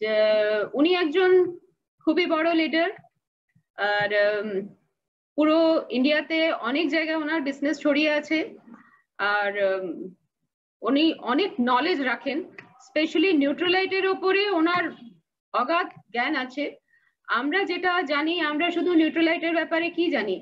যে উনি একজন খুবই বড় লিডার আর পুরো ইন্ডিয়াতে অনেক জায়গায় ওনার বিজনেস ছড়িয়ে আছে। আর উনি অনেক নলেজ রাখেন স্পেশালি নিউট্রালাইটের ওপরে ওনার অগাধ জ্ঞান আছে। আমরা যেটা জানি, আমরা শুধু নিউট্রালাইটের ব্যাপারে কি জানি?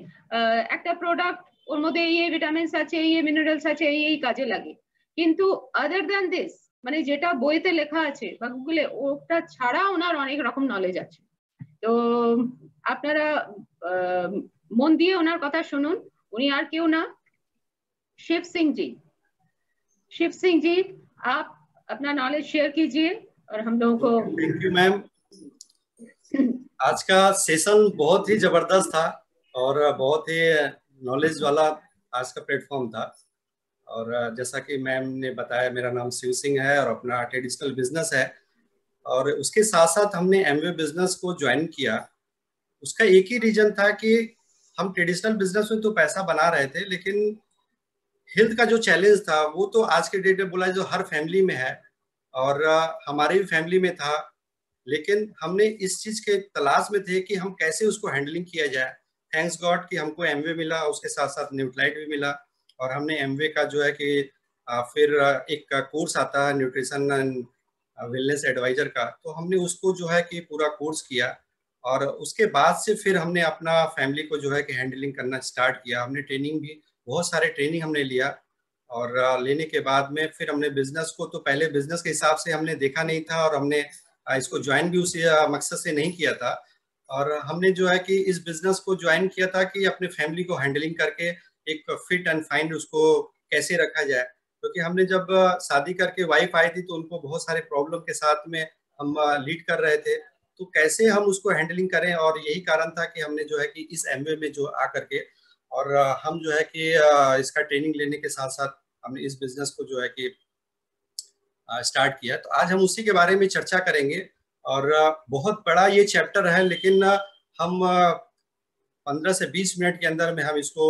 একটা প্রোডাক্ট ওর মধ্যে এই ভিটামিনস আছে, এই এই মিনারেলস আছে, এই এই কাজে লাগে। কিন্তু আদার দ্যান দিস মানে যেটা বইতে লেখা আছে বা গুগলে ওটা ছাড়া ওনার অনেক রকম নলেজ আছে তো আপনারা মন দিয়ে ওনার কথা শুনুন উনি আর কেউ না शिव सिंह जी शिव सिंह जी आप अपना नॉलेज शेयर कीजिए और हम लोगों को थैंक यू मैम आज का सेशन बहुत ही जबरदस्त था और बहुत ही नॉलेज वाला आज का प्लेटफॉर्म था और जैसा कि मैम ने बताया, मेरा नाम शिव सिंह है और अपना ट्रेडिशनल बिज़नेस है। और उसके साथ साथ हमने एम बिज़नेस को ज्वाइन किया। उसका एक ही रीजन था कि हम ट्रेडिशनल बिज़नेस में तो पैसा बना रहे थे, लेकिन हेल्थ का जो चैलेंज था, वो तो आज के डेट में बोला जो हर फैमिली में है। और हमारे भी फैमिली में था, लेकिन हमने इस चीज़ के तलाश में थे कि हम कैसे उसको हैंडलिंग किया जाए। थैंक्स गॉड कि हमको एम मिला, उसके साथ साथ न्यूट्लाइट भी मिला। और हमने एम का जो है कि फिर एक कोर्स आता है न्यूट्रिशन एंड वेलनेस एडवाइजर का तो हमने उसको जो है कि पूरा कोर्स किया और उसके बाद से फिर हमने अपना फैमिली को जो है कि हैंडलिंग करना स्टार्ट किया। हमने ट्रेनिंग भी, बहुत सारे ट्रेनिंग हमने लिया और लेने के बाद में फिर हमने बिज़नेस को तो पहले बिज़नेस के हिसाब से हमने देखा नहीं था और हमने इसको ज्वाइन भी उसी मकसद से नहीं किया था। और हमने जो है कि इस बिज़नेस को ज्वाइन किया था कि अपने फैमिली को हैंडलिंग करके एक फिट एंड फाइन उसको कैसे रखा जाए। क्योंकि तो हमने जब शादी करके वाइफ आई थी तो उनको बहुत सारे प्रॉब्लम के साथ में हम लीड कर रहे थे। तो कैसे हम उसको हैंडलिंग करें? और यही कारण था कि हमने जो है कि इस एमए में जो आ करके और हम जो है कि इसका ट्रेनिंग लेने के साथ साथ हमने इस बिज़नेस को जो है कि स्टार्ट किया। तो आज हम उसी के बारे में चर्चा करेंगे और बहुत बड़ा ये चैप्टर है, लेकिन हम पंद्रह से बीस मिनट के अंदर में हम इसको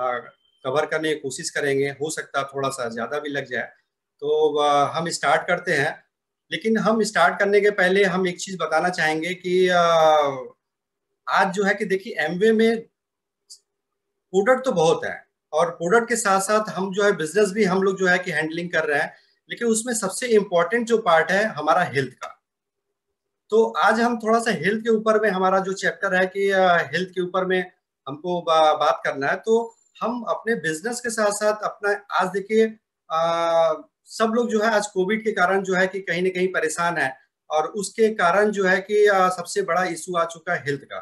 कवर करने की कोशिश करेंगे, हो सकता थोड़ा सा ज़्यादा भी लग जाए। तो हम स्टार्ट करते हैं। लेकिन हम स्टार्ट करने के पहले हम एक चीज़ बताना चाहेंगे कि आज जो है कि देखिए एमवे में प्रोडक्ट तो बहुत है और प्रोडक्ट के साथ साथ हम जो है बिज़नेस भी हम लोग जो है कि हैंडलिंग कर रहे हैं। लेकिन उसमें सबसे इम्पोर्टेंट जो पार्ट है हमारा हेल्थ का। तो आज हम थोड़ा सा हेल्थ के ऊपर में, हमारा जो चैप्टर है कि हेल्थ के ऊपर में हमको बात करना है। तो हम अपने बिज़नेस के साथ साथ अपना आज देखिए सब लोग जो है आज कोविड के कारण जो है कि कहीं ना कहीं परेशान है और उसके कारण जो है कि आ, सबसे बड़ा इशू आ चुका है हेल्थ का।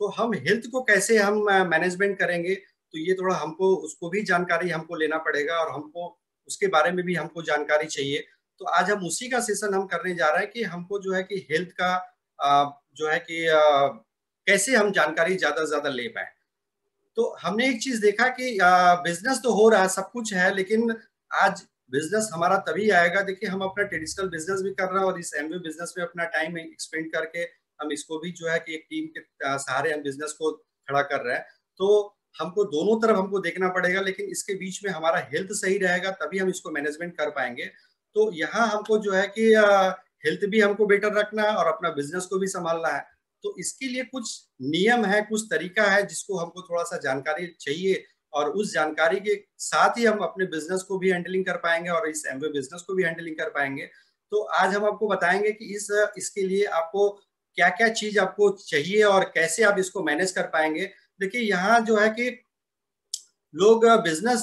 तो हम हेल्थ को कैसे हम मैनेजमेंट करेंगे? तो ये थोड़ा हमको उसको भी जानकारी हमको लेना पड़ेगा और हमको उसके बारे में भी हमको जानकारी चाहिए। तो आज हम उसी का सेशन हम करने जा रहे हैं कि हमको जो है कि हेल्थ का आ, जो है कि आ, कैसे हम जानकारी ज़्यादा से ज़्यादा ले पाए। तो हमने एक चीज़ देखा कि बिज़नेस तो हो रहा है, सब कुछ है, लेकिन आज बिज़नेस हमारा तभी आएगा। देखिए, हम अपना ट्रेडिशनल बिज़नेस भी कर रहे हैं और इस एम बिज़नेस में अपना टाइम एक्सपेंड करके हम इसको भी जो है कि एक टीम के सहारे हम बिज़नेस को खड़ा कर रहे हैं। तो हमको दोनों तरफ़ हमको देखना पड़ेगा, लेकिन इसके बीच में हमारा हेल्थ सही रहेगा, तभी हम इसको मैनेजमेंट कर पाएँगे। तो यहाँ हमको जो है कि हेल्थ भी हमको बेटर रखना है और अपना बिज़नेस को भी संभालना है। तो इसके लिए कुछ नियम है, कुछ तरीका है जिसको हमको थोड़ा सा जानकारी चाहिए और उस जानकारी के साथ ही हम अपने बिज़नेस को भी हैंडलिंग कर पाएँगे और इस एमवे बिज़नेस को भी हैंडलिंग कर पाएँगे। तो आज हम आपको बताएँगे कि इस, इसके लिए आपको क्या क्या चीज़ आपको चाहिए और कैसे आप इसको मैनेज कर पाएँगे। देखिए, यहाँ जो है कि लोग बिज़नेस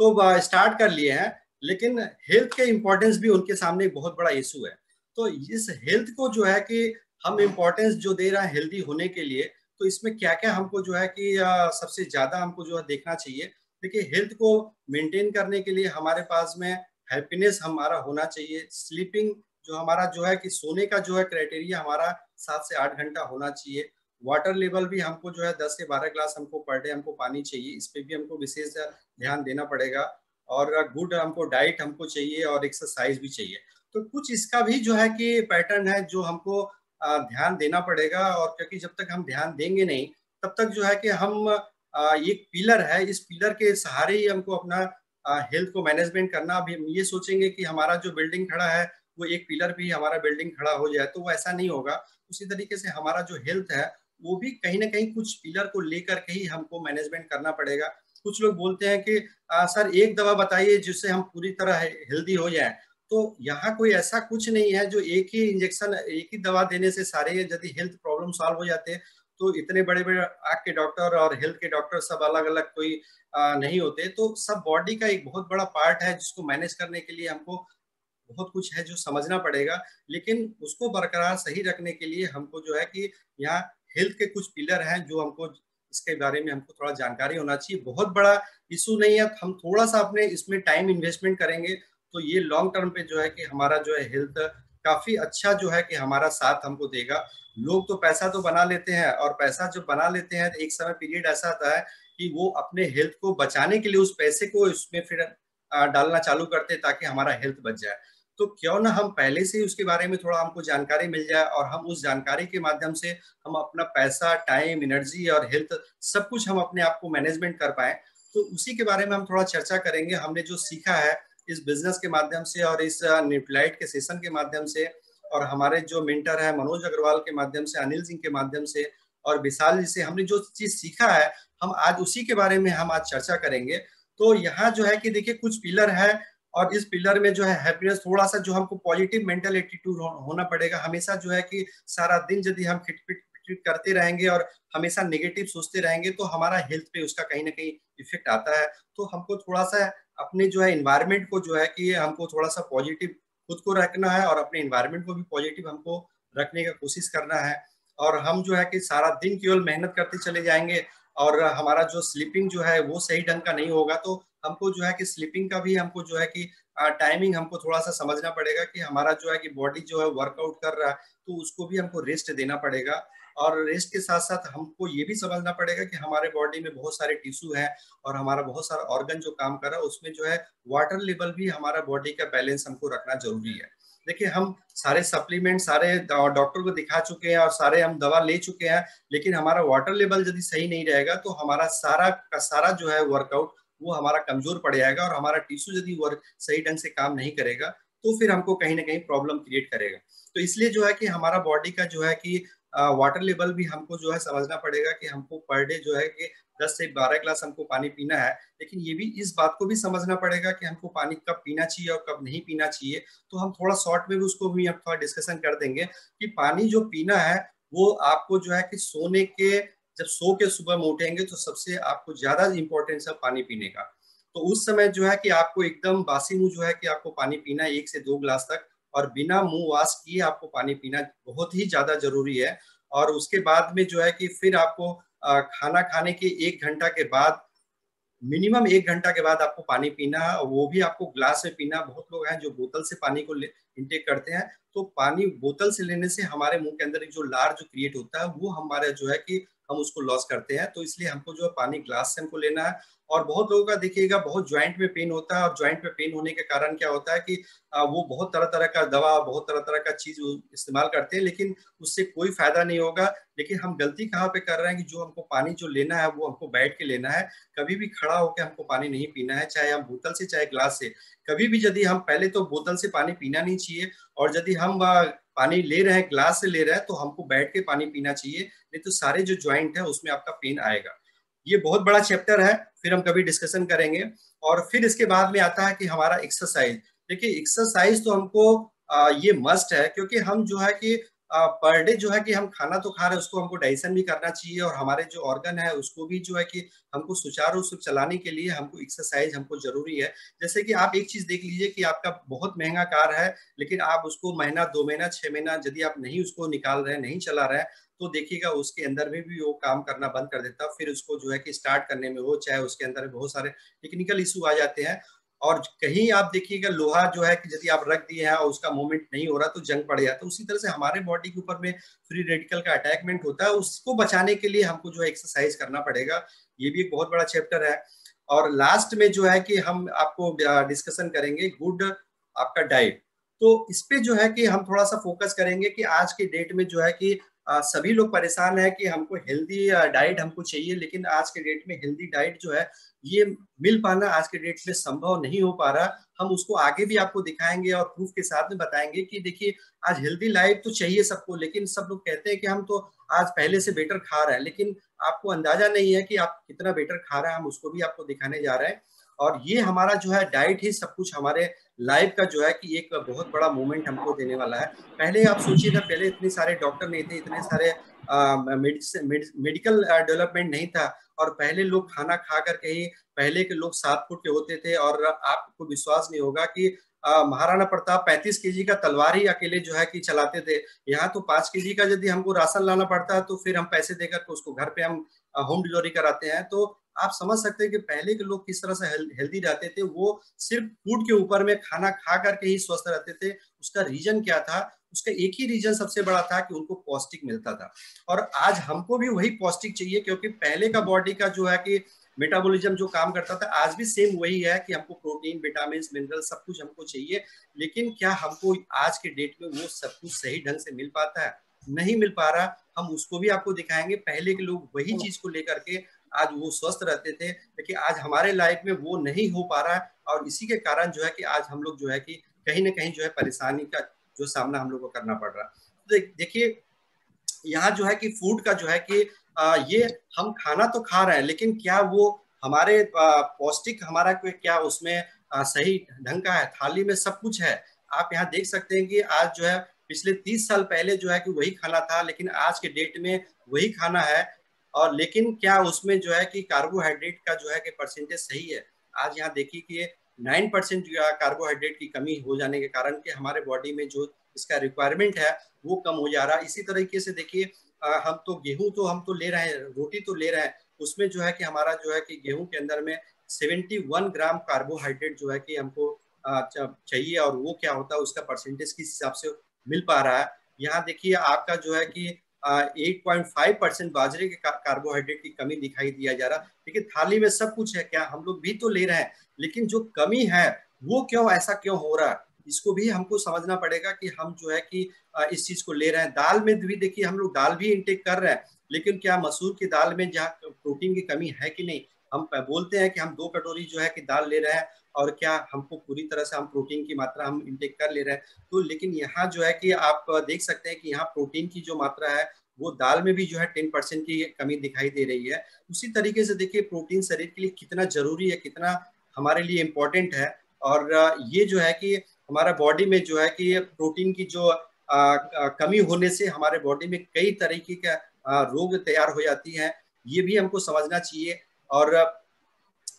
तो स्टार्ट कर लिए हैं, लेकिन हेल्थ के इम्पोर्टेंस भी उनके सामने बहुत बड़ा इशू है। तो इस हेल्थ को जो है कि हम इम्पोर्टेंस जो दे रहे हैं हेल्दी होने के लिए तो इसमें क्या क्या हमको जो है कि सबसे ज़्यादा हमको जो है देखना चाहिए? देखिए हेल्थ को मेंटेन करने के लिए हमारे पास में हैप्पीनेस हमारा होना चाहिए। स्लीपिंग जो हमारा जो है कि सोने का जो है क्राइटेरिया हमारा सात से आठ घंटा होना चाहिए। वाटर लेवल भी हमको जो है दस से बारह ग्लास हमको पर डे हमको पानी चाहिए। इस पर भी हमको विशेष ध्यान देना पड़ेगा। और गुड हमको डाइट हमको चाहिए और एक्सरसाइज भी चाहिए। तो कुछ इसका भी जो है कि पैटर्न है जो हमको ध्यान देना पड़ेगा और क्योंकि जब तक हम ध्यान देंगे नहीं तब तक जो है कि हम एक पिलर है इस पिलर के सहारे ही हमको अपना हेल्थ को मैनेजमेंट करना। अभी हम ये सोचेंगे कि हमारा जो बिल्डिंग खड़ा है वो एक पिलर भी हमारा बिल्डिंग खड़ा हो जाए तो वो ऐसा नहीं होगा। उसी तरीके से हमारा जो हेल्थ है वो भी कहीं ना कहीं कुछ पिलर को लेकर के ही हमको मैनेजमेंट करना पड़ेगा। कुछ लोग बोलते हैं कि आ, सर एक दवा बताइए जिससे हम पूरी तरह हेल्दी हो जाए। तो यहाँ कोई ऐसा कुछ नहीं है जो एक ही इंजेक्शन एक ही दवा देने से सारे यदि हेल्थ प्रॉब्लम सॉल्व हो जाते हैं तो इतने बड़े बड़े आँख के डॉक्टर और हेल्थ के डॉक्टर सब अलग अलग कोई आ, नहीं होते। तो सब बॉडी का एक बहुत बड़ा पार्ट है जिसको मैनेज करने के लिए हमको बहुत कुछ है जो समझना पड़ेगा। लेकिन उसको बरकरार सही रखने के लिए हमको जो है कि यहाँ हेल्थ के कुछ पिलर हैं जो हमको इसके बारे में हमको थोड़ा जानकारी होना चाहिए। बहुत बड़ा इशू नहीं है। हम थोड़ा सा अपने इसमें टाइम इन्वेस्टमेंट करेंगे। तो ये लॉन्ग टर्म पे जो है कि हमारा जो है हेल्थ काफ़ी अच्छा जो है कि हमारा साथ हमको देगा। लोग तो पैसा तो बना लेते हैं और पैसा जब बना लेते हैं तो एक समय पीरियड ऐसा आता है कि वो अपने हेल्थ को बचाने के लिए उस पैसे को इसमें फिर डालना चालू करते ताकि हमारा हेल्थ बच जाए। तो क्यों ना हम पहले से ही उसके बारे में थोड़ा हमको जानकारी मिल जाए और हम उस जानकारी के माध्यम से हम अपना पैसा टाइम एनर्जी और हेल्थ सब कुछ हम अपने आप को मैनेजमेंट कर पाए। तो उसी के बारे में हम थोड़ा चर्चा करेंगे। हमने जो सीखा है इस बिज़नेस के माध्यम से और इस न्यूट्लाइट के सेशन के माध्यम से और हमारे जो मेंटर है, मनोज अग्रवाल के माध्यम से, अनिल सिंह के माध्यम से और विशाल जी से हमने जो चीज़ सीखा है, हम आज उसी के बारे में हम आज चर्चा करेंगे। तो यहाँ जो है कि देखिए कुछ पिलर है और इस पिलर में जो है हैप्पीनेस थोड़ा सा जो हमको पॉजिटिव मेंटल एटीट्यूड होना पड़ेगा। हमेशा जो है कि सारा दिन यदि हम खिटपिट करते रहेंगे और हमेशा नेगेटिव सोचते रहेंगे तो हमारा हेल्थ पे उसका कहीं ना कहीं इफ़ेक्ट आता है। तो हमको थोड़ा सा अपने जो है इन्वायरमेंट को जो है कि हमको थोड़ा सा पॉजिटिव खुद को रखना है और अपने इन्वायरमेंट को भी पॉजिटिव हमको रखने का कोशिश करना है। और हम जो है कि सारा दिन केवल मेहनत करते चले जाएँगे और हमारा जो स्लीपिंग जो है वो सही ढंग का नहीं होगा तो हमको जो है कि स्लीपिंग का भी हमको जो है कि टाइमिंग हमको थोड़ा सा समझना पड़ेगा कि हमारा जो है कि बॉडी जो है वर्कआउट कर रहा है तो उसको भी हमको रेस्ट देना पड़ेगा। और रेस्ट के साथ साथ हमको ये भी समझना पड़ेगा कि हमारे बॉडी में बहुत सारे टिश्यू है और हमारा बहुत सारा ऑर्गन जो काम कर रहा है, उसमें जो है वाटर लेवल भी हमारा बॉडी का बैलेंस हमको रखना ज़रूरी है। देखिए, हम सारे सप्लीमेंट सारे डॉक्टर को दिखा चुके हैं और सारे हम दवा ले चुके हैं, लेकिन हमारा वाटर लेवल यदि सही नहीं रहेगा तो हमारा सारा का सारा जो है वर्कआउट वो हमारा कमज़ोर पड़ जाएगा और हमारा टिश्यू यदि वर्क सही ढंग से काम नहीं करेगा तो फिर हमको कहीं ना कहीं प्रॉब्लम क्रिएट करेगा। तो इसलिए जो है कि हमारा बॉडी का जो है कि वाटर लेवल भी हमको जो है समझना पड़ेगा कि हमको पर डे जो है कि 10 से 12 ग्लास हमको पानी पीना है। लेकिन ये भी इस बात को भी समझना पड़ेगा कि हमको पानी कब पीना चाहिए और कब नहीं पीना चाहिए। तो हम थोड़ा शॉर्ट में भी उसको भी हम थोड़ा डिस्कशन कर देंगे कि पानी जो पीना है, वो आपको जो है कि सोने के, जब सो के सुबह में उठेंगे तो सबसे आपको ज़्यादा इंपॉर्टेंस है पानी पीने का। तो उस समय जो है कि आपको एकदम बासी मुँह जो है कि आपको पानी पीना है एक से दो गिलास तक। और बिना मुँह वाश किए आपको पानी पीना बहुत ही ज़्यादा ज़रूरी है। और उसके बाद में जो है कि फिर आपको खाना खाने के एक घंटा के बाद, मिनिमम एक घंटा के बाद आपको पानी पीना, वो भी आपको ग्लास में पीना। बहुत लोग हैं जो बोतल से पानी को इंटेक करते हैं। तो पानी बोतल से लेने से हमारे मुँह के अंदर एक जो लार जो क्रिएट होता है, वो हमारे जो है कि हम उसको लॉस करते हैं। तो इसलिए हमको जो है पानी ग्लास से हमको लेना है। और बहुत लोगों का, देखिएगा, बहुत ज्वाइंट में पेन होता है और ज्वाइंट में पेन होने के कारण क्या होता है कि वो बहुत तरह तरह का दवा, बहुत तरह तरह का चीज़ इस्तेमाल करते हैं, लेकिन उससे कोई फ़ायदा नहीं होगा। लेकिन हम गलती कहाँ पे कर रहे हैं कि जो हमको पानी जो लेना है, वो हमको बैठ के लेना है। कभी भी खड़ा होकर हमको पानी नहीं पीना है, चाहे हम बोतल से, चाहे ग्लास से। कभी भी यदि हम, पहले तो बोतल से पानी पीना नहीं चाहिए और यदि हम पानी ले रहे हैं, ग्लास से ले रहे हैं तो हमको बैठ के पानी पीना चाहिए। नहीं तो सारे जो ज्वाइंट है, उसमें आपका पेन आएगा। ये बहुत बड़ा चैप्टर है फिर हम कभी डिस्कशन करेंगे। और फिर इसके बाद में आता है कि हमारा एक्सरसाइज देखिए एक्सरसाइज तो हमको आ, ये मस्ट है क्योंकि हम जो है कि पर डे जो है कि हम खाना तो खा रहे हैं उसको हमको डाइजेशन भी करना चाहिए और हमारे जो ऑर्गन है उसको भी जो है कि हमको सुचारू रूप से चलाने के लिए हमको एक्सरसाइज हमको ज़रूरी है। जैसे कि आप एक चीज़ देख लीजिए कि आपका बहुत महँगा कार है लेकिन आप उसको महीना दो महीना छह महीना यदि आप नहीं उसको निकाल रहे हैं नहीं चला रहे हैं तो देखिएगा, उसके अंदर में भी वो काम करना बंद कर देता, फिर उसको जो है कि स्टार्ट करने में हो चाहे उसके अंदर बहुत सारे टेक्निकल इशू आ जाते हैं। और कहीं आप देखिएगा, लोहा जो है कि यदि आप रख दिए हैं और उसका मूवमेंट नहीं हो रहा तो जंग पड़ जाता तो उसी तरह से हमारे बॉडी के ऊपर में फ्री रेडिकल का अटैकमेंट होता है, उसको बचाने के लिए हमको जो है एक्सरसाइज करना पड़ेगा। ये भी एक बहुत बड़ा चैप्टर है। और लास्ट में जो है कि हम आपको डिस्कशन करेंगे गुड आपका डाइट तो इस पे जो है कि हम थोड़ा सा फोकस करेंगे कि आज के डेट में जो है कि सभी लोग परेशान है कि हमको हेल्दी डाइट हमको चाहिए, लेकिन आज के डेट में हेल्दी डाइट जो है, ये मिल पाना आज के डेट में संभव नहीं हो पा रहा। हम उसको आगे भी आपको दिखाएँगे और प्रूफ के साथ में बताएँगे कि देखिए, आज हेल्दी लाइफ तो चाहिए सबको, लेकिन सब लोग कहते हैं कि हम तो आज पहले से बेटर खा रहे हैं, लेकिन आपको अंदाज़ा नहीं है कि आप कितना बेटर खा रहे हैं, हम उसको भी आपको दिखाने जा रहे हैं। और ये हमारा जो है डाइट ही सब कुछ हमारे लाइफ का जो है कि एक बहुत बड़ा मोमेंट हमको देने वाला है। पहले आप सोचिए ना पहले इतने सारे डॉक्टर नहीं थे, इतने सारे मेडिकल डेवलपमेंट नहीं था और पहले लोग खाना खा कर कहीं पहले के लोग सात फुट के होते थे और आपको विश्वास नहीं होगा कि महाराणा प्रताप पैंतीस के का तलवार ही अकेले जो है कि चलाते थे। यहाँ तो पाँच के का यदि हमको राशन लाना पड़ता है तो फिर हम पैसे देकर उसको घर पे हम होम डिलीवरी कराते हैं। तो आप समझ सकते हैं कि पहले के लोग किस तरह से हेल्दी रहते थे वो सिर्फ़ फ़ूड के ऊपर में खाना खा करके ही स्वस्थ रहते थे। उसका रीजन क्या था? उसका एक ही रीजन सबसे बड़ा था कि उनको पौष्टिक मिलता था। और आज हमको भी वही पौष्टिक चाहिए क्योंकि पहले का बॉडी का जो है कि मेटाबॉलिज्म जो काम करता था आज भी सेम वही है कि हमको प्रोटीन विटामिन मिनरल सब कुछ हमको चाहिए। लेकिन क्या हमको आज के डेट में वो सब कुछ सही ढंग से मिल पाता है? नहीं मिल पा रहा। हम उसको भी आपको दिखाएँगे। पहले के लोग वही चीज़ को लेकर के आज वो स्वस्थ रहते थे लेकिन आज हमारे लाइफ में वो नहीं हो पा रहा है और इसी के कारण जो है कि आज हम लोग जो है कि कहीं ना कहीं जो है परेशानी का जो सामना हम लोग को करना पड़ रहा है। तो देखिए यहाँ जो है कि फ़ूड का जो है कि आ, ये हम खाना तो खा रहे हैं लेकिन क्या वो हमारे पौष्टिक हमारा कोई क्या उसमें आ, सही ढंग का है थाली में सब कुछ है? आप यहाँ देख सकते हैं कि आज जो है पिछले तीस साल पहले जो है कि वही खाना था लेकिन आज के डेट में वही खाना है और लेकिन क्या उसमें जो है कि कार्बोहाइड्रेट का जो है कि परसेंटेज सही है? आज यहाँ देखिए कि नाइन परसेंट कार्बोहाइड्रेट की कमी हो जाने के कारण कि हमारे बॉडी में जो इसका रिक्वायरमेंट है, वो कम हो जा रहा है। इसी तरीके से देखिए हम तो गेहूँ तो हम तो ले रहे हैं, रोटी तो ले रहे हैं। उसमें जो है कि हमारा जो है कि गेहूँ के अंदर में 71 ग्राम कार्बोहाइड्रेट जो है कि हमको चाहिए और वो क्या होता है, उसका परसेंटेज किस हिसाब से मिल पा रहा है। यहाँ देखिए आपका जो है कि एट पॉइंट फाइव परसेंट बाजरे के कार्बोहाइड्रेट की कमी दिखाई दिया जा रहा। लेकिन थाली में सब कुछ है क्या? हम लोग भी तो ले रहे हैं, लेकिन जो कमी है, वो क्यों, ऐसा क्यों हो रहा? है इसको भी हमको समझना पड़ेगा कि हम जो है कि इस चीज़ को ले रहे हैं। दाल में भी देखिए, हम लोग दाल भी इंटेक कर रहे हैं, लेकिन क्या मसूर की दाल में जहाँ प्रोटीन की कमी है कि नहीं? हम बोलते हैं कि हम दो कटोरी जो है कि दाल ले रहे हैं और क्या हमको पूरी तरह से हम प्रोटीन की मात्रा हम इंटेक कर ले रहे हैं। तो लेकिन यहाँ जो है कि आप देख सकते हैं कि यहाँ प्रोटीन की जो मात्रा है वो दाल में भी जो है टेन परसेंट की कमी दिखाई दे रही है। उसी तरीके से देखिए प्रोटीन शरीर के लिए कितना ज़रूरी है कितना हमारे लिए इम्पोर्टेंट है। और ये जो है कि हमारा बॉडी में जो है कि प्रोटीन की जो आ, आ, कमी होने से हमारे बॉडी में कई तरीके का रोग तैयार हो जाती है। ये भी हमको समझना चाहिए और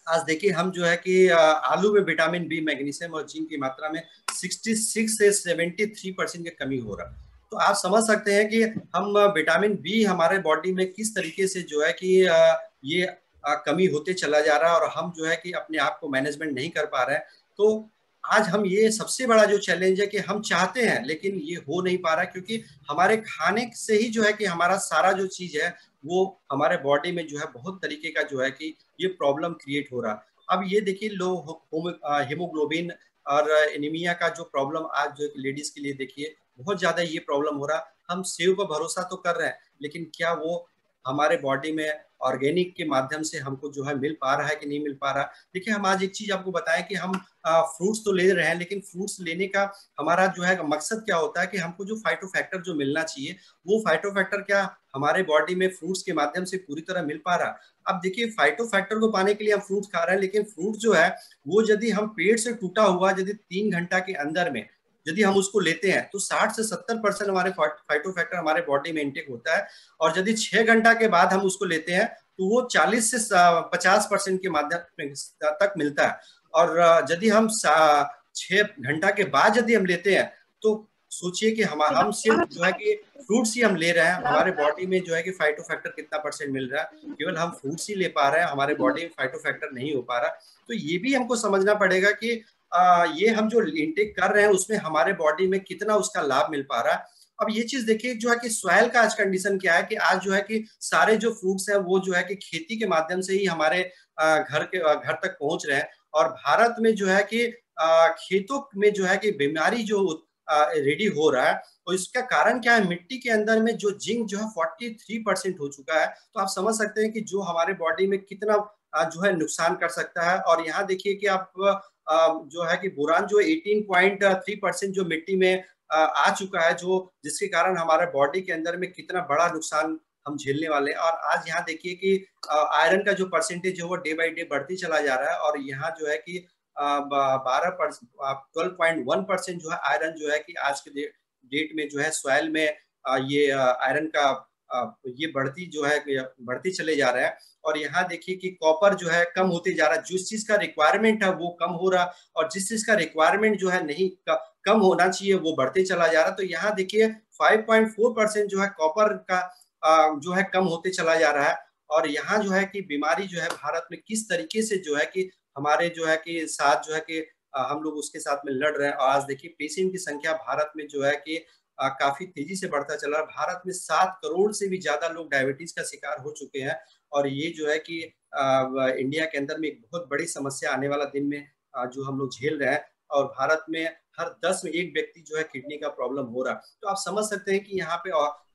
आज देखिए हम जो है कि आलू में विटामिन बी, मैग्नीशियम और जिंक की मात्रा में 66 से 73 परसेंट की कमी हो रहा तो आप समझ सकते हैं कि हम विटामिन बी हमारे बॉडी में किस तरीके से जो है कि ये कमी होते चला जा रहा है और हम जो है कि अपने आप को मैनेजमेंट नहीं कर पा रहे हैं। तो आज हम ये सबसे बड़ा जो चैलेंज है कि हम चाहते हैं, लेकिन ये हो नहीं पा रहा क्योंकि हमारे खाने से ही जो है कि हमारा सारा जो चीज़ है, वो हमारे बॉडी में जो है बहुत तरीके का जो है कि ये प्रॉब्लम क्रिएट हो रहा। अब ये देखिए लो हीमोग्लोबिन और एनीमिया का जो प्रॉब्लम आज जो लेडीज़ के लिए देखिए, बहुत ज़्यादा ये प्रॉब्लम हो रहा। हम सेव पर भरोसा तो कर रहे हैं, लेकिन क्या वो हमारे बॉडी में ऑर्गेनिक के माध्यम से हमको जो है मिल पा रहा है कि नहीं मिल पा रहा। देखिए, हम आज एक चीज़ आपको बताएँ कि हम फ्रूट्स तो ले रहे हैं, लेकिन फ्रूट्स लेने का हमारा जो है मकसद क्या होता है कि हमको जो फाइटो फैक्टर जो मिलना चाहिए, वो फाइटो फैक्टर क्या हमारे बॉडी में फ्रूट्स के माध्यम से पूरी तरह मिल पा रहा। अब देखिए फाइटो फैक्टर को पाने के लिए हम फ्रूट खा रहे हैं, लेकिन फ्रूट जो है, वो यदि हम पेड़ से टूटा हुआ, यदि तीन घंटा के अंदर में यदि हम उसको लेते हैं तो 60 से 70 परसेंट हमारे फाइटो फैक्टर हमारे बॉडी में इंटेक होता है। और यदि छह घंटा के बाद हम उसको लेते हैं तो वो 40 से 50 परसेंट के माध्यम तक मिलता है। और यदि हम छह घंटा के बाद यदि हम लेते हैं तो सोचिए कि हम हम सिर्फ़ जो है कि फ्रूट्स ही हम ले रहे हैं। हमारे बॉडी में जो है कि फाइटो फैक्टर कितना परसेंट मिल रहा है। केवल हम फ्रूट्स ही ले पा रहे हैं, हमारे बॉडी में फाइटो फैक्टर नहीं हो पा रहा। तो ये भी हमको समझना पड़ेगा कि ये हम जो इंटेक कर रहे हैं, उसमें हमारे बॉडी में कितना उसका लाभ मिल पा रहा है? अब ये चीज़ देखिए, जो है कि सॉयल का आज कंडीशन क्या है कि आज जो है कि सारे जो फ्रूट्स हैं, वो जो है कि खेती के माध्यम से ही हमारे घर के घर तक पहुँच रहे हैं। और भारत में जो है कि खेतों में जो है कि बीमारी जो रेडी हो रहा है तो इसका कारण क्या है? मिट्टी के अंदर में जो जिंक जो है 43 परसेंट हो चुका है। तो आप समझ सकते हैं कि जो हमारे बॉडी में कितना जो है नुकसान कर सकता है। और यहाँ देखिए कि आप जो है कि बुरान जो 18.3 परसेंट जो मिट्टी में आ चुका है, जो जिसके कारण हमारे बॉडी के अंदर में कितना बड़ा नुकसान हम झेलने वाले हैं। और आज यहाँ देखिए कि आयरन का जो परसेंटेज है वो डे बाई डे बढ़ती चला जा रहा है और यहाँ जो है कि बारह ट्वेल्व पॉइंट वन परसेंट जो है आयरन जो है कि आज के डेट में जो है सॉयल में ये आयरन का ये बढ़ती जो है बढ़ती चले जा रहा है। और यहाँ देखिए कि कॉपर जो है कम होते जा रहा है जिस चीज़ का रिक्वायरमेंट है वो कम हो रहा और जिस चीज़ का रिक्वायरमेंट जो है नहीं कम होना चाहिए वो बढ़ते चला जा रहा तो यहाँ देखिए 5.4 परसेंट जो है कॉपर का जो है कम होते चला जा रहा है और यहाँ जो है कि बीमारी जो है भारत में किस तरीके से जो है कि हमारे जो है कि साथ जो है कि हम लोग उसके साथ में लड़ रहे हैं और आज देखिए पेशेंट की संख्या भारत में जो है कि काफ़ी तेज़ी से बढ़ता चला रहा है भारत में सात करोड़ से भी ज़्यादा लोग डायबिटीज़ का शिकार हो चुके हैं और ये जो है कि इंडिया के अंदर में एक बहुत बड़ी समस्या आने वाला दिन में जो हम लोग झेल रहे हैं और भारत में हर दस में एक व्यक्ति जो है किडनी का प्रॉब्लम हो रहा तो आप समझ सकते हैं कि यहाँ पे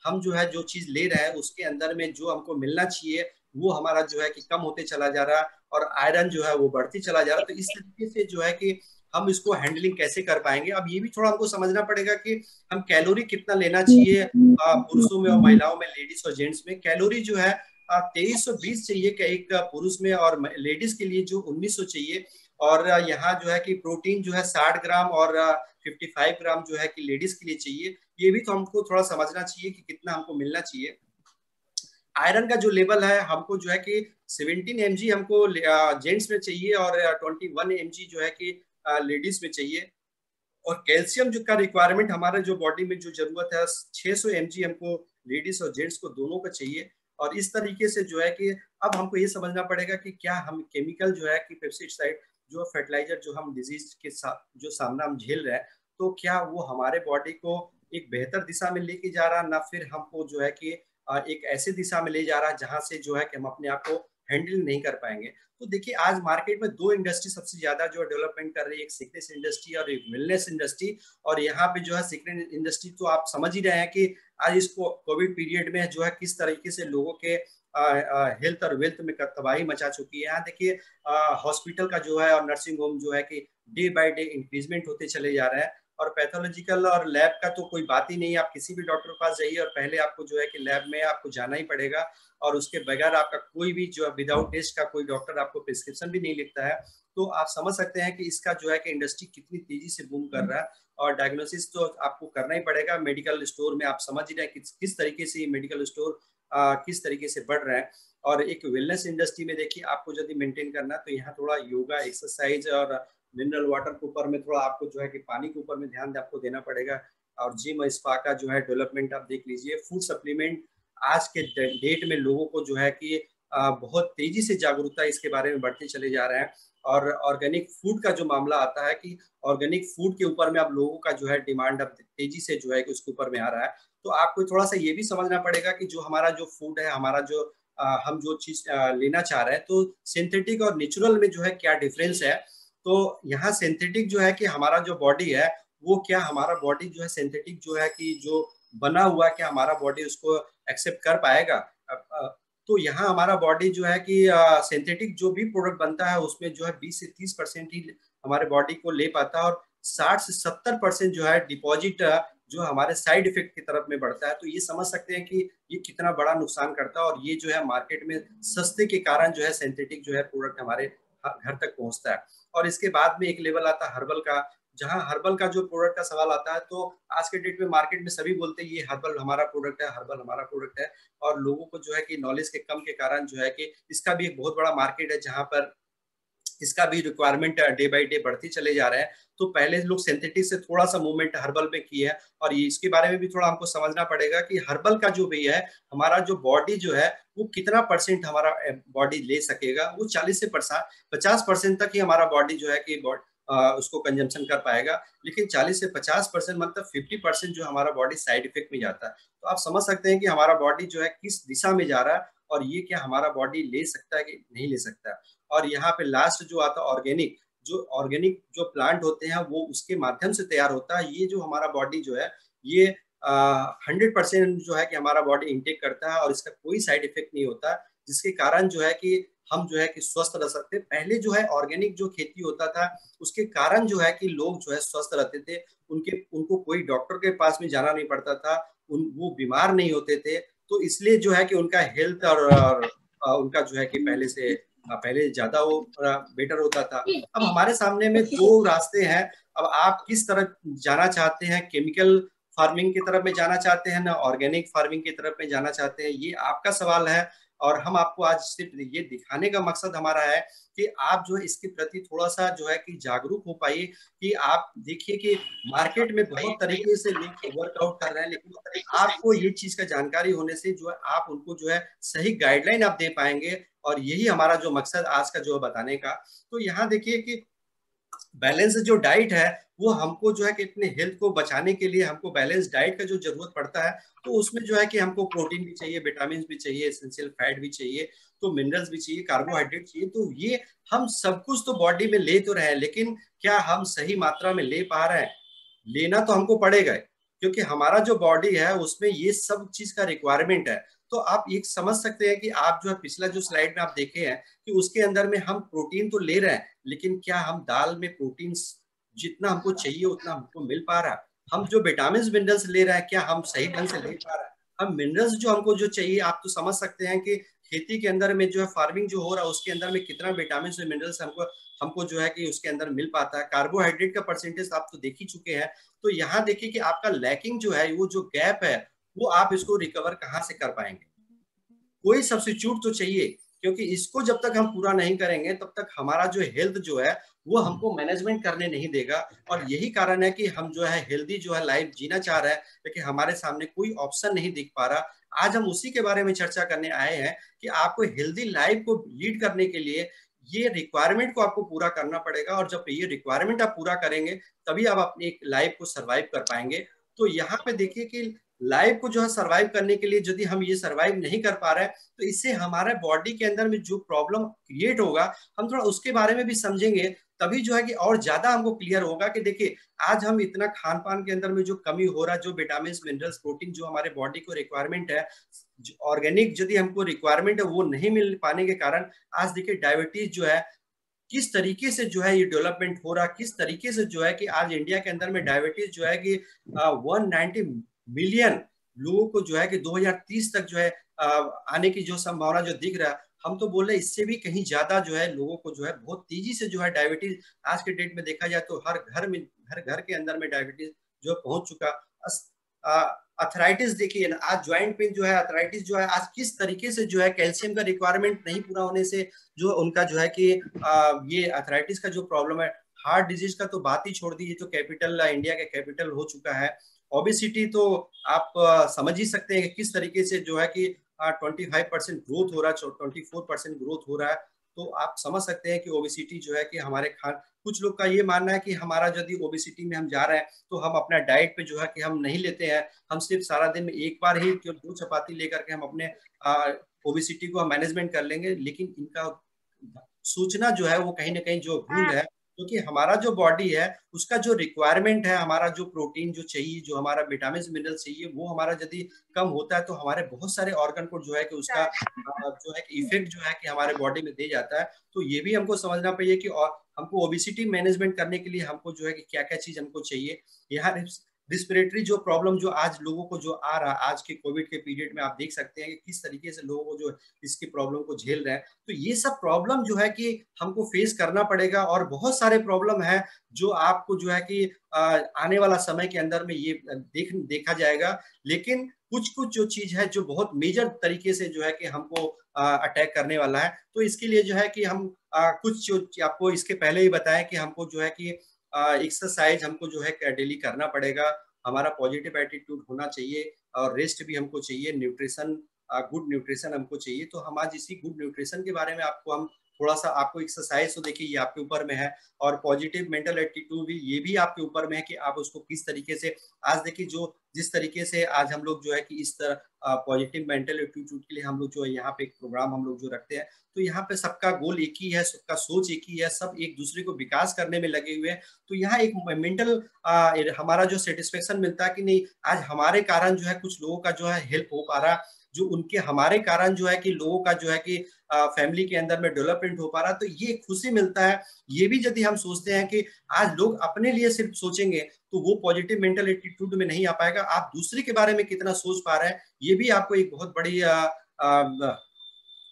हम जो है जो चीज़ ले रहे हैं उसके अंदर में जो हमको मिलना चाहिए वो हमारा जो है कि कम होते चला जा रहा और आयरन जो है वो बढ़ती चला जा रहा तो इस तरीके से जो है कि हम इसको हैंडलिंग कैसे कर पाएँगे? अब ये भी थोड़ा हमको समझना पड़ेगा कि हम कैलोरी कितना लेना चाहिए पुरुषों में और महिलाओं में लेडीज़ और जेंट्स में। कैलोरी जो है तेईस सौ बीस चाहिए एक पुरुष में और लेडीज़ के लिए जो उन्नीस सौ चाहिए? और यहाँ जो है कि प्रोटीन जो है साठ ग्राम और फिफ्टी फाइव ग्राम जो है कि लेडीज़ के लिए चाहिए। ये भी तो हमको थोड़ा समझना चाहिए कि कितना हमको मिलना चाहिए। आयरन का जो लेवल है, हमको जो है कि 17 एम हमको जेंट्स में चाहिए और 21 एम जो है कि लेडीज़ में चाहिए। और कैल्शियम जो का रिक्वायरमेंट हमारे जो बॉडी में जो ज़रूरत है 600 सौ हमको लेडीज़ और जेंट्स को दोनों का चाहिए। और इस तरीके से जो है कि अब हमको ये समझना पड़ेगा कि क्या हम केमिकल जो है कि पेस्टिसाइड जो फर्टिलाइज़र जो हम डिज़ीज़ के साथ जो सामना हम झेल रहे हैं तो क्या वो हमारे बॉडी को एक बेहतर दिशा में लेके जा रहा ना फिर हमको जो है कि एक ऐसे दिशा में ले जा रहा जहाँ से जो है कि हम अपने आप को हैंडल नहीं कर पाएँगे। तो देखिए, आज मार्केट में दो इंडस्ट्री सबसे ज़्यादा जो डेवलपमेंट कर रही है, एक सिकनेस इंडस्ट्री और एक वेलनेस इंडस्ट्री और यहाँ पे जो है सिकनेस इंडस्ट्री तो आप समझ ही रहे हैं कि आज इसको कोविड पीरियड में जो है किस तरीके से लोगों के हेल्थ और वेल्थ में तबाही मचा चुकी है। यहाँ देखिए हॉस्पिटल का जो है और नर्सिंग होम जो है कि डे बाय डे इंक्रीजमेंट होते चले जा रहे हैं। और पैथोलॉजिकल और लैब का तो कोई बात ही नहीं आप किसी भी डॉक्टर के पास जाइए और पहले आपको जो है कि लैब में आपको जाना ही पड़ेगा और उसके बगैर आपका कोई भी जो है विदाउट टेस्ट का कोई डॉक्टर आपको प्रिस्क्रिप्शन भी नहीं लिखता है। तो आप समझ सकते हैं कि इसका जो है कि इंडस्ट्री कितनी तेज़ी से बूम कर रहा है। और डायग्नोसिस तो आपको करना ही पड़ेगा। मेडिकल स्टोर में आप समझ ही रहे हैं किस किस तरीके से मेडिकल स्टोर किस तरीके से बढ़ रहा है। और एक वेलनेस इंडस्ट्री में देखिए, आपको यदि मेंटेन करना तो यहाँ थोड़ा योगा एक्सरसाइज और मिनरल वाटर के ऊपर में थोड़ा आपको जो है कि पानी के ऊपर में ध्यान आपको देना पड़ेगा। और जिम स्पा का जो है डेवलपमेंट आप देख लीजिए। फ़ूड सप्लीमेंट आज के डेट में लोगों को जो है कि बहुत तेज़ी से जागरूकता इसके बारे में बढ़ते चले जा रहे हैं। और ऑर्गेनिक फ़ूड का जो मामला आता है कि ऑर्गेनिक फ़ूड के ऊपर में अब लोगों का जो है डिमांड अब तेज़ी से जो है कि उसके ऊपर में आ रहा है। तो आपको थोड़ा सा ये भी समझना पड़ेगा कि जो हमारा जो फ़ूड है हमारा जो आ, हम जो चीज़ लेना चाह रहे हैं तो सिंथेटिक और नेचुरल में जो है क्या डिफरेंस है? तो यहाँ सिंथेटिक जो है कि हमारा जो बॉडी है वो क्या हमारा बॉडी जो है सिंथेटिक जो है कि जो बना हुआ क्या हमारा बॉडी उसको एक्सेप्ट कर पाएगा? तो यहाँ हमारा बॉडी जो है कि सिंथेटिक जो भी प्रोडक्ट बनता है, उसमें जो है 20 से 30 परसेंट ही हमारे बॉडी को ले पाता है और 60 से 70 परसेंट जो है डिपॉजिट जो हमारे साइड इफ़ेक्ट की तरफ़ में बढ़ता है। तो ये समझ सकते हैं कि ये कितना बड़ा नुकसान करता है और ये जो है मार्केट में सस्ते के कारण जो है सिंथेटिक जो है प्रोडक्ट हमारे घर तक पहुँचता है। और इसके बाद में एक लेवल आता है हर्बल का जहाँ हर्बल का जो प्रोडक्ट का सवाल आता है तो आज के डेट में मार्केट में सभी बोलते हैं, ये हर्बल हमारा प्रोडक्ट है, हर्बल हमारा प्रोडक्ट है। और लोगों को जो है कि नॉलेज के कम के कारण जो है कि इसका भी एक बहुत बड़ा मार्केट है, जहाँ पर इसका भी रिक्वायरमेंट डे बाई डे बढ़ती चले जा रहे हैं। तो पहले लोग सिंथेटिक से थोड़ा सा मूवमेंट हर्बल में किया है और ये इसके बारे में भी थोड़ा हमको समझना पड़ेगा कि हर्बल का जो भी है, हमारा जो बॉडी जो है, वो कितना परसेंट हमारा बॉडी ले सकेगा? वो 40 से पचास परसेंट तक ही हमारा बॉडी जो है कि उसको कंजम्पशन कर पाएगा। लेकिन 40 से 50 परसेंट मतलब 50 परसेंट जो हमारा बॉडी साइड इफ़ेक्ट में जाता है। तो आप समझ सकते हैं कि हमारा बॉडी जो है किस दिशा में जा रहा है और ये क्या हमारा बॉडी ले सकता है कि नहीं ले सकता और यहाँ पे लास्ट जो आता है ऑर्गेनिक जो ऑर्गेनिक जो प्लांट होते हैं वो उसके माध्यम से तैयार होता है। ये जो हमारा बॉडी जो है, ये हंड्रेड परसेंट जो है कि हमारा बॉडी इंटेक करता है और इसका कोई साइड इफ़ेक्ट नहीं होता, जिसके कारण जो है कि हम जो है कि स्वस्थ रह सकते पहले जो है ऑर्गेनिक जो खेती होता था उसके कारण जो है कि लोग जो है स्वस्थ रहते थे। उनके उनको कोई डॉक्टर के पास में जाना नहीं पड़ता था उन वो बीमार नहीं होते थे। तो इसलिए जो है कि उनका हेल्थ और, और उनका जो है कि पहले से पहले ज़्यादा वो बेटर होता था। अब हमारे सामने में दो रास्ते हैं। अब आप किस तरह जाना चाहते हैं? केमिकल फ़ार्मिंग की तरफ़ में जाना चाहते हैं ना ऑर्गेनिक फ़ार्मिंग की तरफ़ में जाना चाहते हैं? ये आपका सवाल है। और हम आपको आज सिर्फ़ ये दिखाने का मकसद हमारा है कि आप जो इसके प्रति थोड़ा सा जो है कि जागरूक हो पाइए कि आप देखिए कि मार्केट में बहुत तरीके से वर्कआउट कर रहे हैं, लेकिन आपको ये चीज़ का जानकारी होने से जो है आप उनको जो है सही गाइडलाइन आप दे पाएँगे और यही हमारा जो मकसद आज का जो है बताने का। तो यहाँ देखिए कि बैलेंस जो डाइट है, वो हमको जो है कि अपने हेल्थ को बचाने के लिए हमको बैलेंस डाइट का जो ज़रूरत पड़ता है तो उसमें जो है कि हमको प्रोटीन भी चाहिए विटामिन भी चाहिए एसेंशियल फैट भी चाहिए तो मिनरल्स भी चाहिए कार्बोहाइड्रेट चाहिए तो ये हम सब कुछ तो बॉडी में ले तो रहे हैं, लेकिन क्या हम सही मात्रा में ले पा रहे हैं? लेना तो हमको पड़ेगा क्योंकि हमारा जो बॉडी है, उसमें ये सब चीज़ का रिक्वायरमेंट है। तो आप ये समझ सकते हैं कि आप जो है, पिछला जो स्लाइड में आप देखे हैं कि उसके अंदर में हम प्रोटीन तो ले रहे हैं, लेकिन क्या हम दाल में प्रोटीन जितना हमको चाहिए, उतना हमको मिल पा रहा है? हम जो विटामिन मिनरल्स ले रहे हैं, क्या हम सही ढंग से ले पा रहे हैं? हम मिनरल्स जो हमको जो चाहिए, आप तो समझ सकते हैं कि खेती के अंदर में जो है फ़ार्मिंग जो हो रहा है, उसके अंदर में कितना विटामिन और मिनरल्स हमको हमको जो है कि उसके अंदर मिल पाता है। कार्बोहाइड्रेट का परसेंटेज आप तो देख ही चुके हैं। तो यहाँ देखिए कि आपका लैकिंग जो है, वो जो गैप है वो आप इसको रिकवर कहाँ से कर पाएँगे? कोई सब्सिट्यूट तो चाहिए, क्योंकि इसको जब तक हम पूरा नहीं करेंगे, तब तक हमारा जो हेल्थ जो है, वो हमको मैनेजमेंट करने नहीं देगा। और यही कारण है कि हम जो है हेल्दी जो है लाइफ जीना चाह रहे हैं, लेकिन हमारे सामने कोई ऑप्शन नहीं दिख पा रहा। आज हम उसी के बारे में चर्चा करने आए हैं कि आपको हेल्दी लाइफ को लीड करने के लिए ये रिक्वायरमेंट को आपको पूरा करना पड़ेगा, और जब ये रिक्वायरमेंट आप पूरा करेंगे, तभी आप अपनी लाइफ को सर्वाइव कर पाएँगे। तो यहाँ पे देखिए कि लाइफ को जो है सरवाइव करने के लिए यदि हम ये सरवाइव नहीं कर पा रहे तो इससे हमारे बॉडी के अंदर में जो प्रॉब्लम क्रिएट होगा, हम थोड़ा उसके बारे में भी समझेंगे, तभी जो है कि और ज़्यादा हमको क्लियर होगा कि देखिए, आज हम इतना खान पान के अंदर में जो कमी हो रहा है जो विटामिन मिनरल्स प्रोटीन जो हमारे बॉडी को रिक्वायरमेंट है ऑर्गेनिक यदि हमको रिक्वायरमेंट है, वो नहीं मिल पाने के कारण आज देखिए डायबिटीज़ जो है, किस तरीके से जो है ये डेवलपमेंट हो रहा, किस तरीके से जो है कि आज इंडिया के अंदर में डायबिटीज़ जो है कि वन नाइनटी मिलियन लोगों को जो है कि 2030 तक जो है आने की जो संभावना जो दिख रहा है हम तो बोल रहे इससे भी कहीं ज़्यादा जो है लोगों को जो है बहुत तेज़ी से जो है डायबिटीज़ आज के डेट में देखा जाए तो हर घर में हर घर के अंदर में डायबिटीज़ जो पहुँच चुका अथराइटिस देखिए ना आज ज्वाइंट पेन जो है अथराइटिस जो है आज किस तरीके से जो है कैल्शियम का रिक्वायरमेंट नहीं पूरा होने से जो उनका जो है कि आ, ये अथराइटिस का जो प्रॉब्लम है हार्ट डिज़ीज़ का तो बात ही छोड़ दी तो कैपिटल इंडिया का कैपिटल हो चुका है। ओबिसिटी तो आप समझ ही सकते हैं कि किस तरीके से जो है कि ट्वेंटी फाइव परसेंट ग्रोथ हो रहा है ट्वेंटी फोर परसेंट ग्रोथ हो रहा है। तो आप समझ सकते हैं कि ओबिसिटी जो है कि हमारे खान कुछ लोग का ये मानना है कि हमारा यदि ओबिसिटी में हम जा रहे हैं तो हम अपना डाइट पे जो है कि हम नहीं लेते हैं। हम सिर्फ़ सारा दिन में एक बार ही केवल दो चपाती लेकर के हम अपने ओबिसिटी को मैनेजमेंट कर लेंगे लेकिन इनका सूचना जो है वो कहीं ना कहीं जो भूल है क्योंकि तो हमारा जो बॉडी है उसका जो रिक्वायरमेंट है हमारा जो प्रोटीन जो चाहिए जो हमारा विटामिन मिनरल चाहिए वो हमारा यदि कम होता है तो हमारे बहुत सारे ऑर्गन को जो है कि उसका जो है कि इफ़ेक्ट जो है कि हमारे बॉडी में दे जाता है। तो ये भी हमको समझना चाहिए कि और हमको ओबिसिटी मैनेजमेंट करने के लिए हमको जो है कि क्या क्या चीज़ हमको चाहिए। यहाँ रिस्पिरेटरी जो प्रॉब्लम जो आज लोगों को जो आ रहा आज के कोविड के पीरियड में आप देख सकते हैं कि किस तरीके से लोगों को जो इसकी प्रॉब्लम को झेल रहे हैं। तो ये सब प्रॉब्लम जो है कि हमको फेस करना पड़ेगा और बहुत सारे प्रॉब्लम है जो आपको जो है कि आने वाला समय के अंदर में ये देख देखा जाएगा। लेकिन कुछ कुछ जो चीज़ है जो बहुत मेजर तरीके से जो है कि हमको अटैक करने वाला है। तो इसके लिए जो है कि हम आ, कुछ जो आपको इसके पहले ही बताएँ कि हमको जो है कि एक्सरसाइज हमको जो है डेली करना पड़ेगा। हमारा पॉजिटिव एटीट्यूड होना चाहिए और रेस्ट भी हमको चाहिए। न्यूट्रिशन गुड न्यूट्रिशन हमको चाहिए। तो हम आज इसी गुड न्यूट्रिशन के बारे में आपको हम थोड़ा सा आपको एक्सरसाइज तो देखिए ये आपके ऊपर में है और पॉजिटिव मेंटल एटीट्यूड भी, ये भी आपके ऊपर में है कि आप उसको किस तरीके से, आज देखिए जो, जिस तरीके से आज हम लोग जो है कि इस तरह पॉजिटिव मेंटल एटीट्यूड के लिए हम लोग जो है यहाँ पे एक प्रोग्राम हम लोग जो रखते हैं। तो यहाँ पे सबका गोल एक ही है, सबका सोच एक ही है, सब एक दूसरे को विकास करने में लगे हुए हैं। तो यहाँ एक मेंटल हमारा जो सेटिस्फेक्शन मिलता है कि नहीं, आज हमारे कारण जो है कुछ लोगों का जो है हेल्प हो पा रहा जो उनके हमारे कारण जो है कि लोगों का जो है कि फैमिली के अंदर में डेवलपमेंट हो पा रहा तो ये खुशी मिलता है। ये भी यदि हम सोचते हैं कि आज लोग अपने लिए सिर्फ़ सोचेंगे तो वो पॉजिटिव मेंटल एटीट्यूड में नहीं आ पाएगा। आप दूसरे के बारे में कितना सोच पा रहे हैं ये भी आपको एक बहुत बड़ी आ, आ,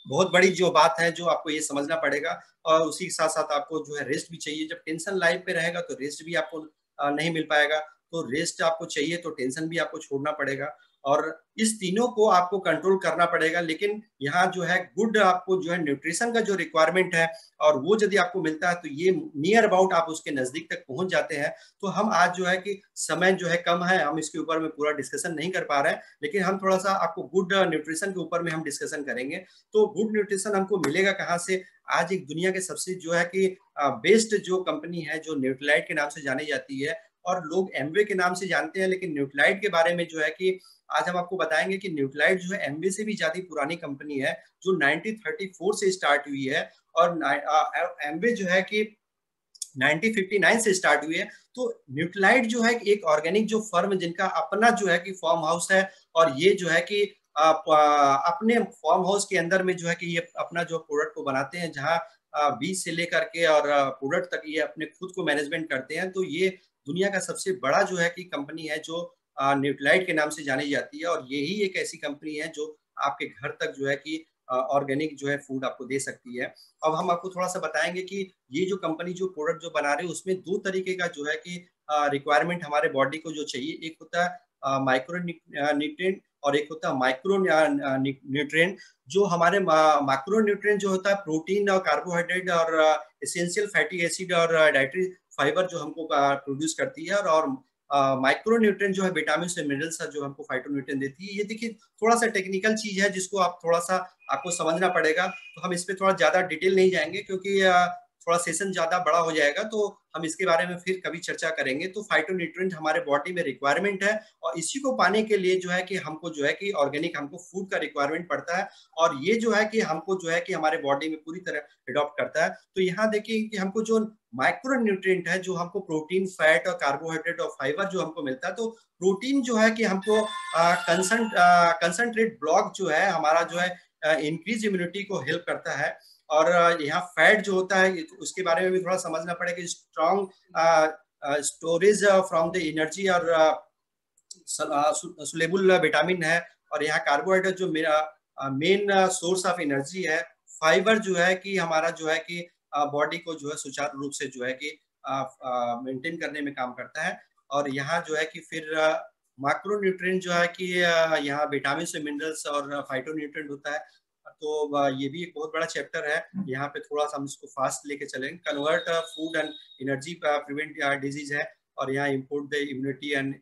बहुत बड़ी जो बात है जो आपको ये समझना पड़ेगा। और उसी के साथ साथ आपको जो है रेस्ट भी चाहिए। जब टेंशन लाइफ पे रहेगा तो रेस्ट भी आपको नहीं मिल पाएगा। तो रेस्ट आपको चाहिए तो टेंशन भी आपको छोड़ना पड़ेगा। और इस तीनों को आपको कंट्रोल करना पड़ेगा, लेकिन यहाँ जो है गुड आपको जो है न्यूट्रिशन का जो रिक्वायरमेंट है, और वो यदि आपको मिलता है तो ये नियर अबाउट आप उसके नज़दीक तक पहुँच जाते हैं। तो हम आज जो है कि समय जो है कम है, हम इसके ऊपर में पूरा डिस्कशन नहीं कर पा रहे हैं, लेकिन हम थोड़ा सा आपको गुड न्यूट्रिशन के ऊपर में हम डिस्कशन करेंगे। तो गुड न्यूट्रिशन हमको मिलेगा कहाँ से? आज एक दुनिया के सबसे जो है कि बेस्ट जो कंपनी है, जो न्यूट्रलाइट के नाम से जानी जाती है, और लोग एमवे के नाम से जानते हैं, लेकिन न्यूट्रलाइट के बारे में जो है कि आज हम आपको बताएँगे कि न्यूट्रलाइट जो है एमवे से भी ज़्यादा पुरानी कंपनी है, जो 1934 से स्टार्ट हुई है और एमवे जो है कि 1959 से स्टार्ट हुई है। तो न्यूट्रलाइट जो है एक ऑर्गेनिक जो फर्म जिनका अपना जो है कि फार्म हाउस है और ये जो है कि आप अपने फार्म हाउस के अंदर में जो है कि ये अपना जो प्रोडक्ट को बनाते हैं, जहाँ बीज से लेकर के और प्रोडक्ट तक ये अपने खुद को मैनेजमेंट करते हैं। तो ये दुनिया का सबसे बड़ा जो है कि कंपनी है, जो न्यूट्लाइट के नाम से जानी जाती है और यही एक ऐसी कंपनी है जो आपके घर तक जो है कि ऑर्गेनिक जो है फ़ूड आपको दे सकती है। अब हम आपको थोड़ा सा बताएँगे कि ये जो कंपनी जो प्रोडक्ट जो बना रही है, उसमें दो तरीके का जो है कि रिक्वायरमेंट हमारे बॉडी को जो चाहिए। एक होता है माइक्रो न्यूट्रेंट और एक होता है माइक्रो न्यूट्रेंट जो हमारे माइक्रो न्यूट्रेंट जो होता है प्रोटीन और कार्बोहाइड्रेट और एसेंशियल फैटी एसिड और डाइट्री फाइबर जो हमको प्रोड्यूस करती है और माइक्रो न्यूट्रिएंट जो है विटामिन से मिनरल्स जो हमको फाइटो न्यूट्रिएंट देती है, ये देखिए थोड़ा सा टेक्निकल चीज़ है, जिसको आप थोड़ा सा आपको समझना पड़ेगा। तो हम इस पर थोड़ा ज़्यादा डिटेल नहीं जाएँगे, क्योंकि थोड़ा सेशन ज़्यादा बड़ा हो जाएगा तो हम इसके बारे में फिर कभी चर्चा करेंगे। तो फाइटोन्यूट्रिएंट हमारे बॉडी में रिक्वायरमेंट है और इसी को पाने के लिए जो है कि हमको जो है कि ऑर्गेनिक हमको फ़ूड का रिक्वायरमेंट पड़ता है और ये जो है कि हमको जो है कि हमारे बॉडी में पूरी तरह एडॉप्ट करता है। तो यहाँ देखिए कि हमको जो माइक्रो न्यूट्रिएंट है, जो हमको प्रोटीन फैट और कार्बोहाइड्रेट और फाइबर जो हमको मिलता है तो प्रोटीन जो है कि हमको कंसंट्रेट ब्लॉक जो है, हमारा जो है इंक्रीज इम्यूनिटी को हेल्प करता है। और यहाँ फैट जो होता है उसके बारे में भी थोड़ा समझना पड़ेगा। Strong storage from the energy और सुलेबुल विटामिन है और यहाँ कार्बोहाइड्रेट जो मेरा मेन सोर्स ऑफ़ एनर्जी है, फाइबर जो है कि हमारा जो है कि बॉडी को जो है सुचारू रूप से जो है कि मेंटेन करने में काम करता है। और यहाँ जो है कि फिर माइक्रो न्यूट्रिएंट जो है कि यहाँ विटामिन से मिनरल्स और फाइटो न्यूट्रिएंट होता है। तो ये भी एक बहुत बड़ा चैप्टर है। यहाँ पे थोड़ा सा हम इसको फास्ट लेके चलेंगे convert food and energy prevent disease है और यहाँ import the immunity and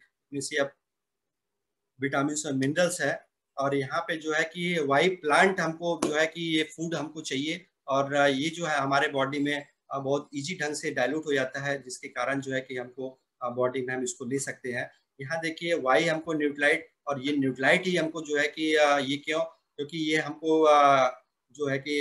vitamin और मिनरल्स है और यहाँ पे जो है कि वाई प्लांट हमको जो है कि ये फ़ूड हमको चाहिए और ये जो है हमारे बॉडी में बहुत इजी ढंग से डायलूट हो जाता है जिसके कारण जो है कि हमको बॉडी में हम इसको ले सकते हैं। यहाँ देखिए वाई हमको न्यूट्लाइट और ये न्यूट्लाइट ही हमको जो है कि ये क्यों? क्योंकि ये हमको जो है कि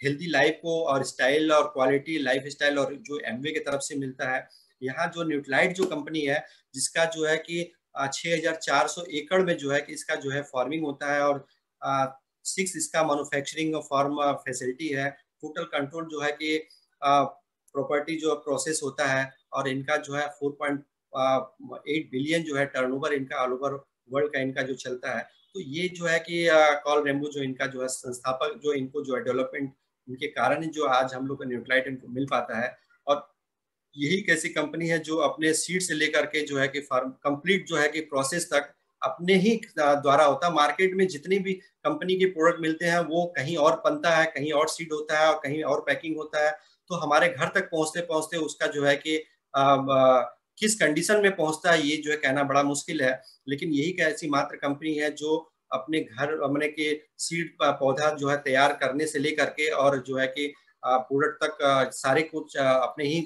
हेल्दी लाइफ को और स्टाइल और क्वालिटी लाइफ स्टाइल और जो एमवे की तरफ़ से मिलता है, यहाँ जो न्यूट्लाइट जो कंपनी है, जिसका जो है कि 6400 एकड़ में जो है कि इसका जो है फ़ार्मिंग होता है और सिक्स इसका मैन्युफैक्चरिंग फार्म फैसिलिटी है टोटल कंट्रोल जो है कि प्रॉपर्टी जो प्रोसेस होता है और इनका जो है 4.8 बिलियन जो है टर्नओवर इनका ऑल ओवर वर्ल्ड का इनका जो चलता है तो ये जो है कि कॉल रेम्बो जो इनका जो है संस्थापक, जो इनको जो है डेवलपमेंट इनके कारण जो आज हम लोग का न्यूट्राइट इनको मिल पाता है और यही कैसी कंपनी है जो अपने सीड से लेकर के जो है कि फार्म, कंप्लीट जो है कि प्रोसेस तक अपने ही द्वारा होता है। मार्केट में जितनी भी कंपनी के प्रोडक्ट मिलते हैं, वो कहीं और बनता है, कहीं और सीड होता है और कहीं और पैकिंग होता है। तो हमारे घर तक पहुँचते पहुँचते उसका जो है कि किस कंडीशन में पहुँचता है, ये जो है कहना बड़ा मुश्किल है। लेकिन यही ऐसी मात्र कंपनी है जो अपने घर, अपने के सीड पौधा जो है तैयार करने से लेकर के और जो है कि प्रोडक्ट तक सारे कुछ अपने ही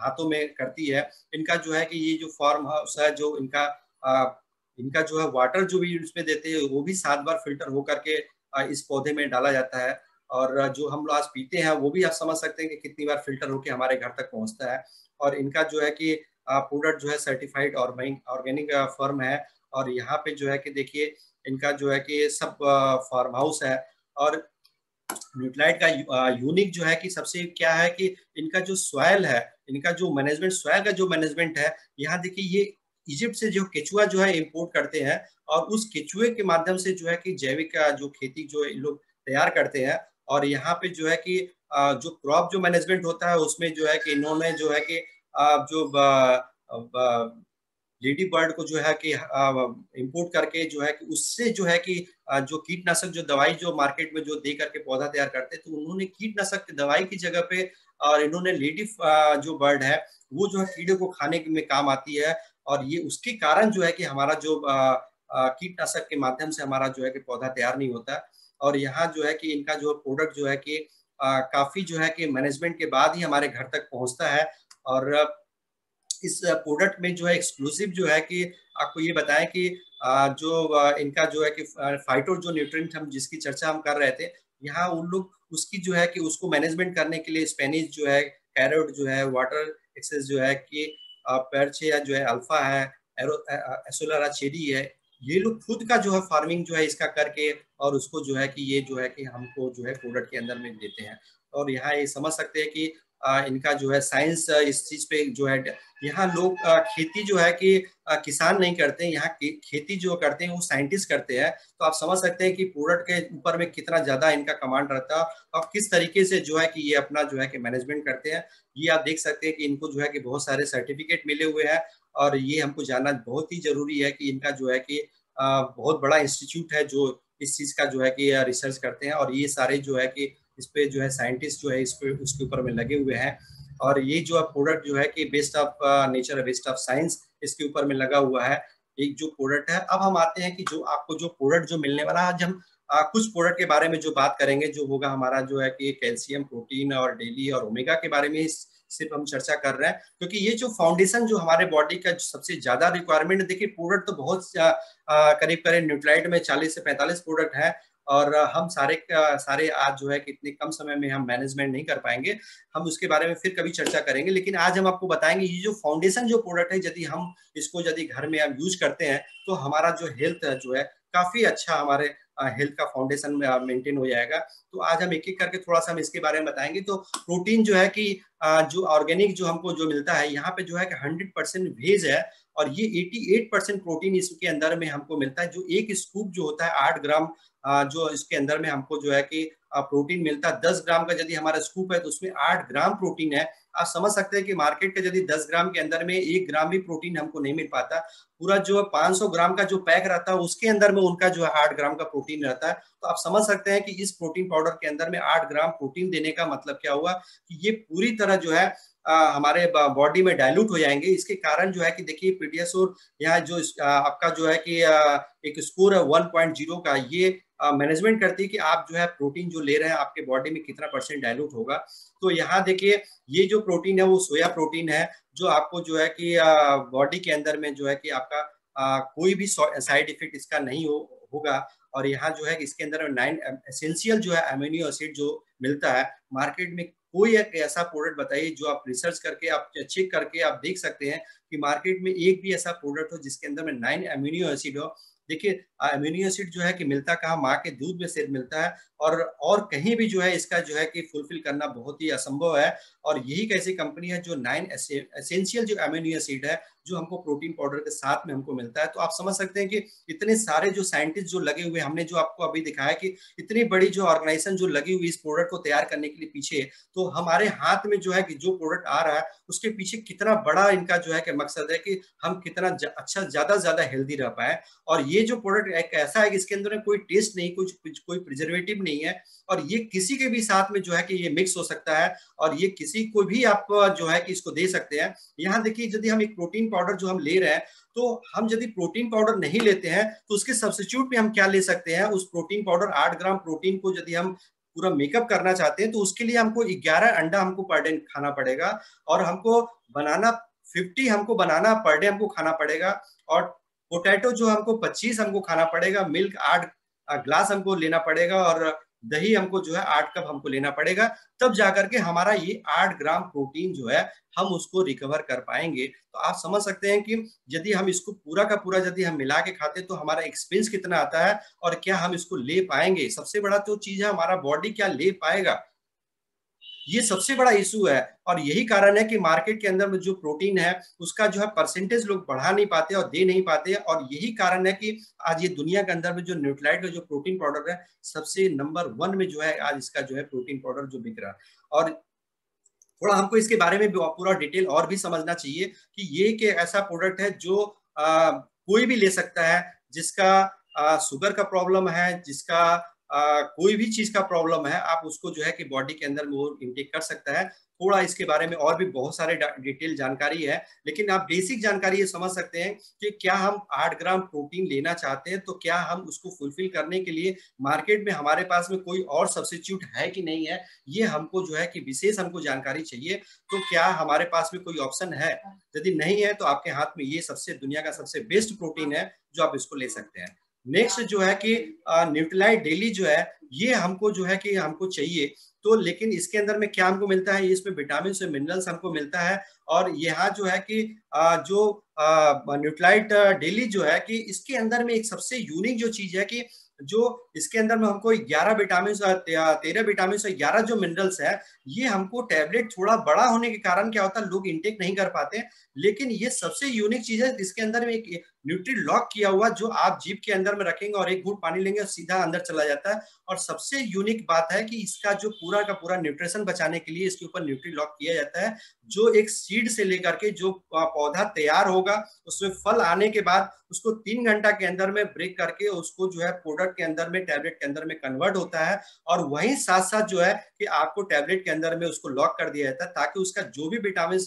हाथों में करती है। इनका जो है कि ये जो फार्म हाउस है, जो इनका इनका जो है वाटर जो भी इसमें देते हैं, वो भी सात बार फ़िल्टर होकर के इस पौधे में डाला जाता है। और जो हम लोग आज पीते हैं, वो भी आप समझ सकते हैं कि कितनी बार फ़िल्टर होकर हमारे घर तक पहुँचता है। और इनका जो है कि प्रोडक्ट जो है सर्टिफाइड ऑर्गेनिक फर्म है। और यहाँ पे जो है कि देखिए, इनका जो है कि सब फार्म हाउस है। और न्यूट्लाइट का यूनिक जो है कि सबसे क्या है कि इनका जो सॉयल है, इनका जो मैनेजमेंट सॉयल का जो मैनेजमेंट है, यहाँ देखिए ये इजिप्ट से जो केचुआ जो है इंपोर्ट करते हैं और उस केचुए के माध्यम से जो है कि जैविक जो खेती जो इन लोग तैयार करते हैं और यहाँ पे जो है कि जो क्रॉप जो मैनेजमेंट होता है उसमें जो है कि इन्होंने जो है कि जो लेडी बर्ड को जो है कि इंपोर्ट करके जो है कि उससे जो है कि जो कीटनाशक जो दवाई जो मार्केट में जो दे करके पौधा तैयार करते हैं तो उन्होंने कीटनाशक दवाई की जगह पे और इन्होंने लेडी जो बर्ड है वो जो है कीड़े को खाने में काम आती है और ये उसके कारण जो है कि हमारा जो कीटनाशक के माध्यम से हमारा जो है कि पौधा तैयार नहीं होता और यहाँ जो है कि इनका जो प्रोडक्ट जो है कि काफ़ी जो है कि मैनेजमेंट के बाद ही हमारे घर तक पहुँचता है और इस प्रोडक्ट में जो है एक्सक्लूसिव जो है कि आपको ये बताएँ कि जो इनका जो है कि फाइटो जो न्यूट्रिएंट हम जिसकी चर्चा हम कर रहे थे, यहाँ उन लोग उसकी जो है कि उसको मैनेजमेंट करने के लिए स्पेनिश जो है कैरोट जो है वाटर एक्सेस जो है कि पेरचे जो है अल्फ़ा है एसोलारा चेरी है ये लोग खुद का जो है फ़ार्मिंग जो है इसका करके और उसको जो है कि ये जो है कि हमको जो है प्रोडक्ट के अंदर में देते हैं और यहाँ ये समझ सकते हैं कि इनका जो है साइंस इस चीज़ पे जो है यहाँ लोग खेती जो है कि किसान नहीं करते यहाँ खेती जो करते हैं वो साइंटिस्ट करते हैं तो आप समझ सकते हैं कि प्रोडक्ट के ऊपर में कितना ज़्यादा इनका कमांड रहता है और किस तरीके से जो है कि ये अपना जो है कि मैनेजमेंट करते हैं ये आप देख सकते हैं कि इनको जो है कि बहुत सारे सर्टिफिकेट मिले हुए हैं और ये हमको जानना बहुत ही ज़रूरी है कि इनका जो है कि बहुत बड़ा इंस्टीट्यूट है जो इस चीज़ का जो है कि रिसर्च करते हैं और ये सारे जो है कि इस पे जो है साइंटिस्ट जो है इस पे उसके ऊपर में लगे हुए हैं। और ये जो है प्रोडक्ट जो है कि best of nature best of science इसके ऊपर में लगा हुआ है। एक जो प्रोडक्ट है अब हम आते हैं कि जो आपको जो प्रोडक्ट जो मिलने वाला आज हम आ, कुछ प्रोडक्ट के बारे में जो बात करेंगे जो होगा हमारा जो है कि कैल्शियम प्रोटीन और डेली और ओमेगा के बारे में सिर्फ़ हम चर्चा कर रहे हैं, क्योंकि ये जो फाउंडेशन जो हमारे बॉडी का सबसे ज़्यादा रिक्वायरमेंट देखिए प्रोडक्ट तो बहुत करीब करीब न्यूट्राइट में 40 से 45 प्रोडक्ट है, और हम सारे सारे आज जो है कि इतने कम समय में हम मैनेजमेंट नहीं कर पाएँगे। हम उसके बारे में फिर कभी चर्चा करेंगे, लेकिन आज हम आपको बताएँगे, ये जो फाउंडेशन जो प्रोडक्ट है, यदि हम इसको यदि घर में हम यूज़ करते हैं तो हमारा जो हेल्थ जो है, काफ़ी अच्छा हमारे हेल्थ का फाउंडेशन मेंटेन हो जाएगा। तो आज हम एक एक करके थोड़ा सा हम इसके बारे में बताएँगे। तो प्रोटीन जो है कि जो ऑर्गेनिक जो हमको जो मिलता है, यहाँ पे जो है कि हंड्रेड परसेंट वेज है और ये 88 परसेंट प्रोटीन इसके अंदर में हमको मिलता है। जो एक स्कूप जो होता है आठ ग्राम जो इसके अंदर में हमको जो है कि प्रोटीन मिलता है दस ग्राम का यदि हमारा स्कूप है तो उसमें आठ ग्राम प्रोटीन है। आप समझ सकते हैं कि मार्केट के यदि दस ग्राम के अंदर में एक ग्राम भी प्रोटीन हमको नहीं मिल पाता। पूरा जो 500 ग्राम का जो पैक रहता है उसके अंदर में उनका जो है आठ ग्राम का प्रोटीन रहता है। तो आप समझ सकते हैं कि इस प्रोटीन पाउडर के अंदर में आठ ग्राम प्रोटीन देने का मतलब क्या हुआ कि ये पूरी तरह जो है आ, हमारे बॉडी में डाइल्यूट हो जाएँगे। इसके कारण जो है कि देखिए पीडियासोर यहाँ जो आ, आपका जो है कि आ, एक स्कोर है 1.0 का। ये मैनेजमेंट करती है कि आप जो है प्रोटीन जो ले रहे हैं आपके बॉडी में कितना परसेंट डायलूट होगा। तो यहाँ देखिए ये जो प्रोटीन है वो सोया प्रोटीन है जो आपको जो है कि बॉडी के अंदर में जो है कि आपका आ, कोई भी साइड इफ़ेक्ट इसका नहीं हो होगा। और यहाँ जो है इसके अंदर नाइन एसेंशियल जो है अमीनो एसिड जो मिलता है मार्केट में कोई एक ऐसा प्रोडक्ट बताइए जो आप रिसर्च करके आप चेक करके आप देख सकते हैं कि मार्केट में एक भी ऐसा प्रोडक्ट हो जिसके अंदर में नाइन अमीनो एसिड हो। देखिए अमीनो एसिड जो है कि मिलता कहाँ? माँ के दूध में से मिलता है और और कहीं भी जो है इसका जो है कि फुलफिल करना बहुत ही असंभव है और यही कैसी कंपनी है जो नाइन एसेंशियल जो अमीनो एसिड है, जो हमको प्रोटीन पाउडर के साथ में हमको मिलता है। तो आप समझ सकते हैं कि इतने सारे जो साइंटिस्ट जो लगे हुए हमने जो आपको अभी दिखाया कि इतनी बड़ी जो ऑर्गेनाइजेशन जो लगी हुई इस प्रोडक्ट को तैयार करने के लिए पीछे तो हमारे हाथ में जो है कि जो प्रोडक्ट आ रहा है, उसके पीछे कितना बड़ा इनका जो है कि मकसद है कि हम कितना अच्छा ज़्यादा ज़्यादा हेल्दी रह पाए। और ये जो प्रोडक्ट एक ऐसा है कि इसके अंदर कोई टेस्ट नहीं, कुछ कोई प्रिजर्वेटिव नहीं है और ये किसी के भी साथ में जो है कि ये मिक्स हो सकता है और ये किसी को भी आप जो है कि इसको दे सकते हैं। यहाँ देखिए, यदि हम एक प्रोटीन पाउडर जो हम ले रहे हैं तो हम यदि प्रोटीन पाउडर नहीं लेते हैं तो उसके सब्सिट्यूट में हम क्या ले सकते हैं? उस प्रोटीन पाउडर आठ ग्राम प्रोटीन को यदि हम पूरा मेकअप करना चाहते हैं तो उसके लिए हमको 11 अंडा हमको पर डे खाना पड़ेगा और हमको बनाना 50 हमको बनाना पर डे हमको खाना पड़ेगा और पोटैटो जो हमको 25 हमको खाना पड़ेगा, मिल्क आठ ग्लास हमको लेना पड़ेगा और दही हमको जो है आठ कप हमको लेना पड़ेगा। तब जाकर के हमारा ये आठ ग्राम प्रोटीन जो है हम उसको रिकवर कर पाएँगे। तो आप समझ सकते हैं कि यदि हम इसको पूरा का पूरा यदि हम मिला के खाते तो हमारा एक्सपेंस कितना आता है और क्या हम इसको ले पाएँगे? सबसे बड़ा तो चीज़ है हमारा बॉडी क्या ले पाएगा? ये सबसे बड़ा इशू है। और यही कारण है कि मार्केट के अंदर जो प्रोटीन है उसका जो है परसेंटेज लोग बढ़ा नहीं पाते और दे नहीं पाते। और यही कारण है कि आज ये दुनिया के अंदर में जो न्यूट्राइट का जो प्रोटीन पाउडर है सबसे नंबर वन में जो है आज इसका जो है प्रोटीन पाउडर जो बिक रहा है। और थोड़ा हमको इसके बारे में पूरा डिटेल और भी समझना चाहिए कि ये एक ऐसा प्रोडक्ट है जो आ, कोई भी ले सकता है जिसका शुगर का प्रॉब्लम है जिसका आ, कोई भी चीज़ का प्रॉब्लम है आप उसको जो है कि बॉडी के अंदर वो इंटेक कर सकता है। थोड़ा इसके बारे में और भी बहुत सारे डिटेल जानकारी है लेकिन आप बेसिक जानकारी ये समझ सकते हैं कि क्या हम आठ ग्राम प्रोटीन लेना चाहते हैं तो क्या हम उसको फुलफिल करने के लिए मार्केट में हमारे पास में कोई और सब्सिट्यूट है कि नहीं है ये हमको जो है कि विशेष हमको जानकारी चाहिए। तो क्या हमारे पास में कोई ऑप्शन है? यदि नहीं है तो आपके हाथ में ये सबसे दुनिया का सबसे बेस्ट प्रोटीन है जो आप इसको ले सकते हैं। नेक्स्ट जो है कि न्यूट्रलाइट डेली जो है, ये हमको जो है कि हमको चाहिए। तो लेकिन इसके अंदर में क्या हमको मिलता है? इसमें विटामिन और मिनरल्स हमको मिलता है। और यहाँ जो है कि जो न्यूट्राइट डेली जो है कि इसके अंदर में एक सबसे यूनिक जो चीज़ है कि जो इसके अंदर में हमको 11 विटामिन तेरह विटामिन और ग्यारह जो मिनरल्स है, ये हमको टैबलेट थोड़ा बड़ा होने के कारण क्या होता है? लोग इंटेक नहीं कर पाते। लेकिन ये सबसे यूनिक चीज़ है, इसके अंदर में एक न्यूट्री लॉक किया हुआ जो आप जीप के अंदर में रखेंगे और एक घूट पानी लेंगे और सीधा अंदर चला जाता है। और सबसे यूनिक बात है कि इसका जो पूरा का पूरा न्यूट्रिशन बचाने के लिए इसके ऊपर न्यूट्री लॉक किया जाता है, जो एक सीड से लेकर के जो पौधा तैयार होगा, उसमें फल आने के बाद उसको तीन घंटा के अंदर में ब्रेक करके उसको जो है प्रोडक्ट के अंदर में टैबलेट के अंदर में कन्वर्ट होता है। और वही साथ साथ जो है कि आपको टैबलेट के अंदर में उसको लॉक कर दिया जाता है, ताकि उसका जो भी विटामिन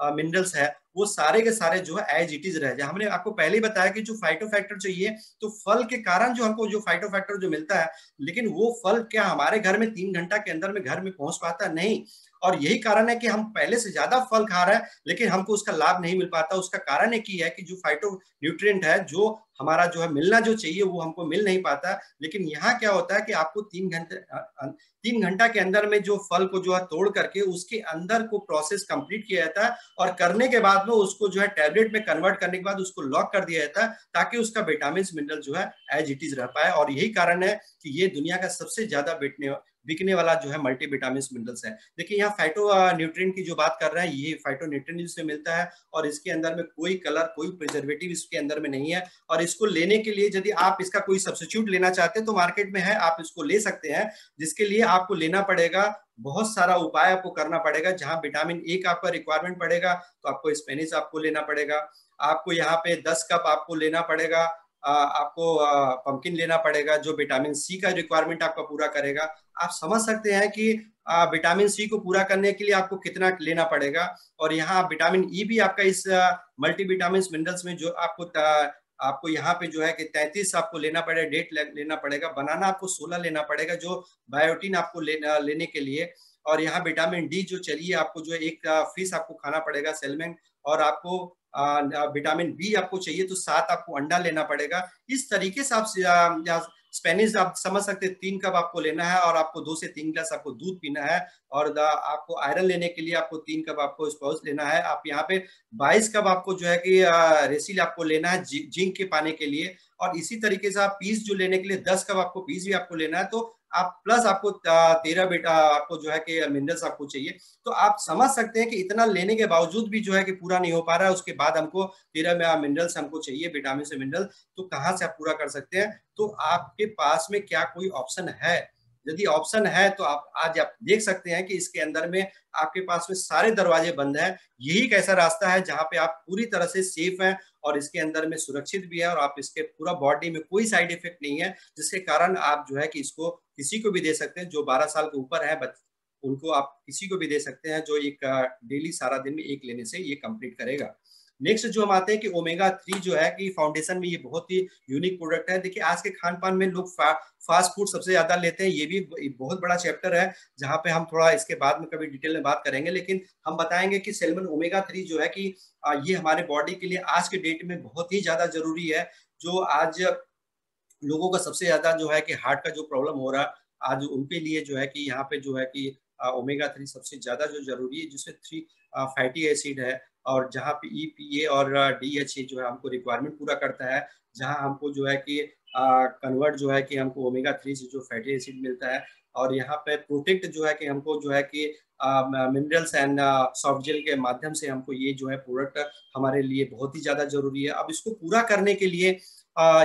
मिनरल्स है, वो सारे के सारे जो है एज इट इज़ रह जाए। हमने आपको पहले ही बताया कि जो फाइटो फैक्टर चाहिए तो फल के कारण जो हमको जो फाइटो फैक्टर जो मिलता है, लेकिन वो फल क्या हमारे घर में तीन घंटा के अंदर में घर में पहुँच पाता? नहीं। और यही कारण है कि हम पहले से ज़्यादा फल खा रहे हैं, लेकिन हमको उसका लाभ नहीं मिल पाता। उसका कारण एक ही है कि जो फाइटो न्यूट्रिएंट है, जो हमारा जो है मिलना जो चाहिए, वो हमको मिल नहीं पाता। लेकिन यहाँ क्या होता है कि आपको तीन घंटे तीन घंटा के अंदर में जो फल को जो है तोड़ करके उसके अंदर को प्रोसेस कंप्लीट किया जाता है और करने के बाद में उसको जो है टैबलेट में कन्वर्ट करने के बाद उसको लॉक कर दिया जाता है, ताकि उसका विटामिन मिनरल जो है एज इट इज़ रह पाए। और यही कारण है कि ये दुनिया का सबसे ज़्यादा बिकने वाला जो है मल्टी विटामिन मिनरल्स है। देखिए, यहाँ फाइटो न्यूट्रिएंट की जो बात कर रहे हैं, ये फाइटो न्यूट्रिएंट से मिलता है और इसके अंदर में कोई कलर कोई प्रिजर्वेटिव इसके अंदर में नहीं है। और इसको लेने के लिए यदि आप इसका कोई सब्सिट्यूट लेना चाहते हैं तो मार्केट में है, आप इसको ले सकते हैं, जिसके लिए आपको लेना पड़ेगा, बहुत सारा उपाय आपको करना पड़ेगा, जहाँ विटामिन ए का आपका रिक्वायरमेंट पड़ेगा तो आपको स्पेनिस आपको लेना पड़ेगा। आपको यहाँ पे 10 कप आपको लेना पड़ेगा आपको पंकिन लेना पड़ेगा, जो विटामिन सी का रिक्वायरमेंट आपका पूरा करेगा। आप समझ सकते हैं कि विटामिन सी को पूरा करने के लिए आपको कितना लेना पड़ेगा। और यहाँ विटामिन ई भी आपका इस मल्टी विटामिन मिनरल्स में जो आपको आपको यहाँ पे जो है कि तैतीस आपको लेना पड़ेगा डेट लेना पड़ेगा। बनाना आपको सोलह लेना पड़ेगा, जो बायोटीन आपको लेना लेने के लिए। और यहाँ विटामिन डी जो चलिए आपको जो एक फ़िश आपको खाना पड़ेगा सेलमेन और आपको विटामिन बी आपको चाहिए तो सात आपको अंडा लेना पड़ेगा। इस तरीके से आप स्पेनिश आप समझ सकते हैं, तीन कप आपको लेना है और आपको दो से तीन ग्लास आपको दूध पीना है और आपको आयरन लेने के लिए आपको तीन कप आपको स्पाउस लेना है। आप यहाँ पे बाईस कप आपको जो है कि रेसिल आपको लेना है जिंक के पाने के लिए और इसी तरीके से आप पीस जो लेने के लिए दस कप आपको पीस भी आपको लेना है तो आप प्लस आपको तेरह बेटा आपको जो है कि मिनरल्स आपको चाहिए। तो आप समझ सकते हैं कि इतना लेने के बावजूद भी जो है कि पूरा नहीं हो पा रहा है, उसके बाद हमको तेरह मिनरल्स हमको चाहिए विटामिन से मिनरल तो कहाँ से आप पूरा कर सकते हैं? तो आपके पास में क्या कोई ऑप्शन है? यदि ऑप्शन है तो आप आज आप देख सकते हैं कि इसके अंदर में आपके पास में सारे दरवाजे बंद हैं। यही एक ऐसा रास्ता है जहाँ पे आप पूरी तरह से सेफ़ हैं और इसके अंदर में सुरक्षित भी है और आप इसके पूरा बॉडी में कोई साइड इफ़ेक्ट नहीं है, जिसके कारण आप जो है कि इसको किसी को भी दे सकते हैं, जो 12 साल के ऊपर है उनको आप किसी को भी दे सकते हैं, जो एक डेली सारा दिन में एक लेने से ये कंप्लीट करेगा। नेक्स्ट जो हम आते हैं कि ओमेगा थ्री जो है कि फाउंडेशन में ये बहुत ही यूनिक प्रोडक्ट है। देखिए आज के खान पान में लोग फा, फास्ट फ़ूड सबसे ज़्यादा लेते हैं ये भी बहुत बड़ा चैप्टर है जहाँ पे हम थोड़ा इसके बाद में कभी डिटेल में बात करेंगे लेकिन हम बताएँगे कि सेलमन ओमेगा थ्री जो है कि ये हमारे बॉडी के लिए आज के डेट में बहुत ही ज़्यादा ज़रूरी है जो आज लोगों का सबसे ज़्यादा जो है कि हार्ट का जो प्रॉब्लम हो रहा है आज उनके लिए जो है कि यहाँ पे जो है कि ओमेगा थ्री सबसे ज़्यादा जो ज़रूरी है जिसमें थ्री फैटी एसिड है और जहाँ पे ई पी ए और डी एच ए जो है हमको रिक्वायरमेंट पूरा करता है, जहाँ हमको जो है कि कन्वर्ट जो है कि हमको ओमेगा थ्री से जो फैटी एसिड मिलता है और यहाँ पे प्रोटेक्ट जो है कि हमको जो है कि मिनरल्स एंड सॉफ्ट जेल के माध्यम से हमको ये जो है प्रोडक्ट हमारे लिए बहुत ही ज़्यादा ज़रूरी है। अब इसको पूरा करने के लिए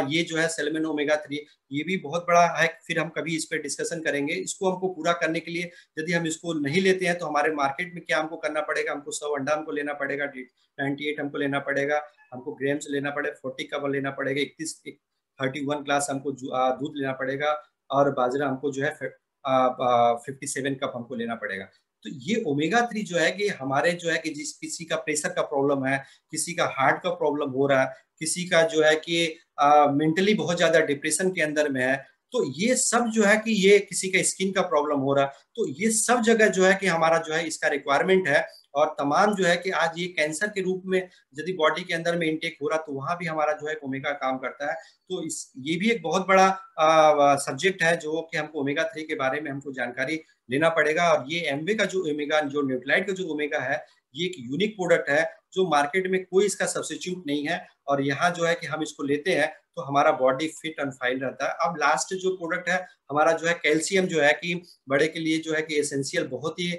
ये जो है सेलमेन ओमेगा थ्री, ये भी बहुत बड़ा है, फिर हम कभी इस पर डिस्कशन करेंगे। इसको हमको पूरा करने के लिए यदि हम इसको नहीं लेते हैं तो हमारे मार्केट में क्या हमको करना पड़ेगा? हमको सौ अंडा हमको लेना पड़ेगा नाइन्टी एट हमको लेना पड़ेगा, हमको ग्रेम्स लेना पड़ेगा, फोर्टी कप लेना पड़ेगा, इकतीस थर्टी वन क्लास हमको दूध लेना पड़ेगा, और बाजरा हमको जो है फिफ्टी सेवन कप हमको लेना पड़ेगा। तो ये ओमेगा थ्री जो है कि हमारे जो है कि जिस, किसी का प्रेशर का प्रॉब्लम है, किसी का हार्ट का प्रॉब्लम हो रहा है किसी का जो है कि मेंटली बहुत ज़्यादा डिप्रेशन के अंदर में है तो ये सब जो है कि ये किसी का स्किन का प्रॉब्लम हो रहा तो ये सब जगह जो है कि हमारा जो है इसका रिक्वायरमेंट है, और तमाम जो है कि आज ये कैंसर के रूप में यदि बॉडी के अंदर में इंटेक हो रहा तो वहाँ भी हमारा जो है ओमेगा काम करता है। तो इस, ये भी एक बहुत बड़ा सब्जेक्ट है जो कि हमको ओमेगा थ्री के बारे में हमको जानकारी लेना पड़ेगा, और ये एमवे का जो ओमेगा जो न्यूट्लाइट का जो ओमेगा है, ये एक यूनिक प्रोडक्ट है जो मार्केट में कोई इसका सब्सिट्यूट नहीं है और यहाँ जो है कि हम इसको लेते हैं तो हमारा बॉडी फिट एंड फाइन रहता है। अब लास्ट जो प्रोडक्ट है, हमारा जो है कैल्शियम जो है कि बड़े के लिए जो है कि एसेंशियल बहुत ही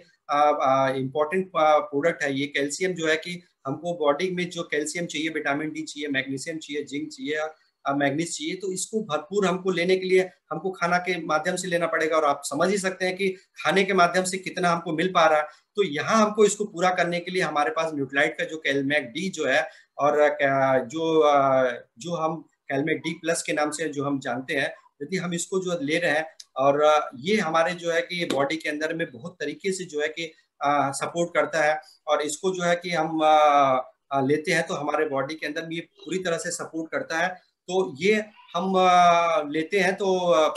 इम्पोर्टेंट प्रोडक्ट है। ये कैल्शियम जो है कि हमको बॉडी में जो कैल्शियम चाहिए विटामिन डी चाहिए मैग्नीशियम चाहिए जिंक चाहिए मैग्नीस चाहिए तो इसको भरपूर हमको लेने के लिए हमको खाना के माध्यम से लेना पड़ेगा और आप समझ ही सकते हैं कि खाने के माध्यम से कितना हमको मिल पा रहा है। तो यहाँ हमको इसको पूरा करने के लिए हमारे पास न्यूट्लाइट का जो कैलमैक डी जो है और जो जो हम कैलमैक डी प्लस के नाम से जो हम जानते हैं, यदि हम इसको जो ले रहे हैं और ये हमारे जो है कि बॉडी के अंदर में बहुत तरीके से जो है कि सपोर्ट करता है और इसको जो है कि हम लेते हैं तो हमारे बॉडी के अंदर ये पूरी तरह से सपोर्ट करता है तो ये हम लेते हैं। तो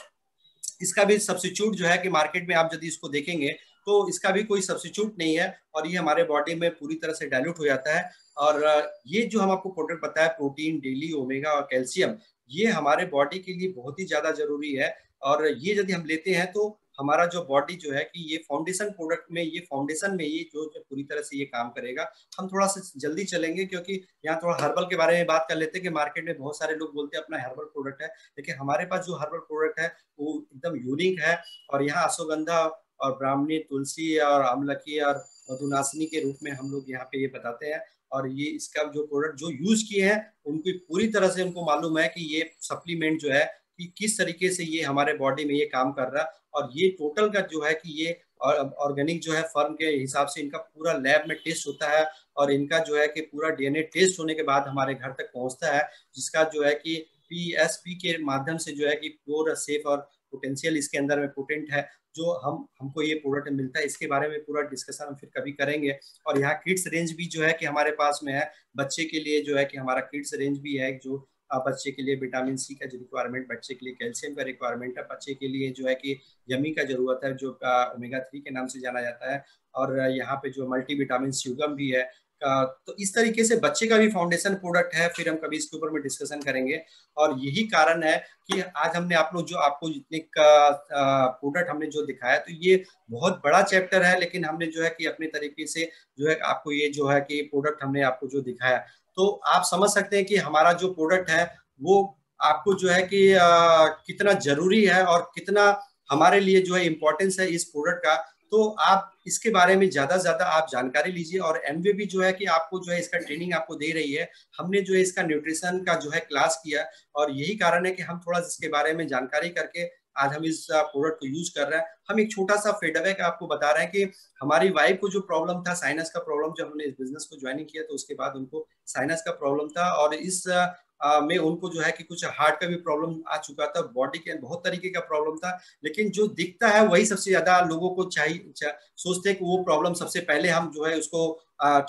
इसका भी सब्सिट्यूट जो है कि मार्केट में आप यदि इसको देखेंगे तो इसका भी कोई सब्सिट्यूट नहीं है और ये हमारे बॉडी में पूरी तरह से डायल्यूट हो जाता है। और ये जो हम आपको प्रोडक्ट बताया प्रोटीन डेली ओमेगा और कैल्शियम ये हमारे बॉडी के लिए बहुत ही ज़्यादा ज़रूरी है। और ये यदि हम लेते हैं तो हमारा जो बॉडी जो है कि ये फाउंडेशन प्रोडक्ट में ये फाउंडेशन में ये जो, जो पूरी तरह से ये काम करेगा हम थोड़ा सा जल्दी चलेंगे क्योंकि यहाँ थोड़ा हर्बल के बारे में बात कर लेते हैं कि मार्केट में बहुत सारे लोग बोलते हैं अपना हर्बल प्रोडक्ट है लेकिन हमारे पास जो हर्बल प्रोडक्ट है वो एकदम यूनिक है और यहाँ अश्वगंधा और ब्राह्मणी तुलसी और अमलकी और मधुनाशनी के रूप में हम लोग यहाँ पे ये बताते हैं और ये इसका जो प्रोडक्ट जो यूज़ किए हैं उनकी पूरी तरह से उनको मालूम है कि ये सप्लीमेंट जो है कि किस तरीके से ये हमारे बॉडी में ये काम कर रहा और ये टोटल का जो है कि ये ऑर्गेनिक जो है फर्म के हिसाब से इनका पूरा लैब में टेस्ट होता है और इनका जो है कि पूरा डीएनए टेस्ट होने के बाद हमारे घर तक पहुँचता है, जिसका जो है कि पीएसपी के माध्यम से जो है कि प्योर सेफ़ और पोटेंशियल इसके अंदर में पोटेंट है, जो हम, हमको ये प्रोडक्ट मिलता है। इसके बारे में पूरा डिस्कशन हम फिर कभी करेंगे। और यहाँ किड्स रेंज भी जो है कि हमारे पास में है। बच्चे के लिए जो है कि हमारा किड्स रेंज भी है, जो बच्चे के लिए विटामिन सी का जो रिक्वायरमेंट बच्चे के लिए कैल्शियम का रिक्वायरमेंट है, बच्चे के लिए जो है कि यमी का ज़रूरत है, जो ओमेगा थ्री के नाम से जाना जाता है। और यहाँ पे जो मल्टी विटामिन स्यूगम भी है तो इस तरीके से बच्चे का भी फाउंडेशन प्रोडक्ट है, फिर हम कभी इसके ऊपर में डिस्कशन करेंगे। और यही कारण है कि आज हमने आप लोग जो, आपको जितने प्रोडक्ट हमने जो दिखाया तो ये बहुत बड़ा चैप्टर है, लेकिन हमने जो है कि अपने तरीके से जो है आपको ये जो है कि प्रोडक्ट हमने आपको जो दिखाया। तो आप समझ सकते हैं कि हमारा जो प्रोडक्ट है वो आपको जो है कि आ, कितना ज़रूरी है और कितना हमारे लिए जो है इम्पोर्टेंस है इस प्रोडक्ट का। तो आप इसके बारे में ज़्यादा से ज़्यादा आप जानकारी लीजिए और एमवे भी जो है कि आपको जो है इसका ट्रेनिंग आपको दे रही है। हमने जो है इसका न्यूट्रिशन का जो है क्लास किया और यही कारण है कि हम थोड़ा इसके बारे में जानकारी करके आज हम इस प्रोडक्ट को यूज़ कर रहे हैं। हम एक छोटा सा फीडबैक आपको बता रहे हैं कि हमारी वाइफ को जो प्रॉब्लम था साइनस का प्रॉब्लम जब हमने इस बिज़नेस को ज्वाइनिंग किया तो उसके बाद उनको साइनस का प्रॉब्लम था और इस आ, में उनको जो है कि कुछ हार्ट का भी प्रॉब्लम आ चुका था बॉडी के बहुत तरीके का प्रॉब्लम था। लेकिन जो दिखता है वही सबसे ज़्यादा लोगों को चाहिए चा, सोचते हैं कि वो प्रॉब्लम सबसे पहले हम जो है उसको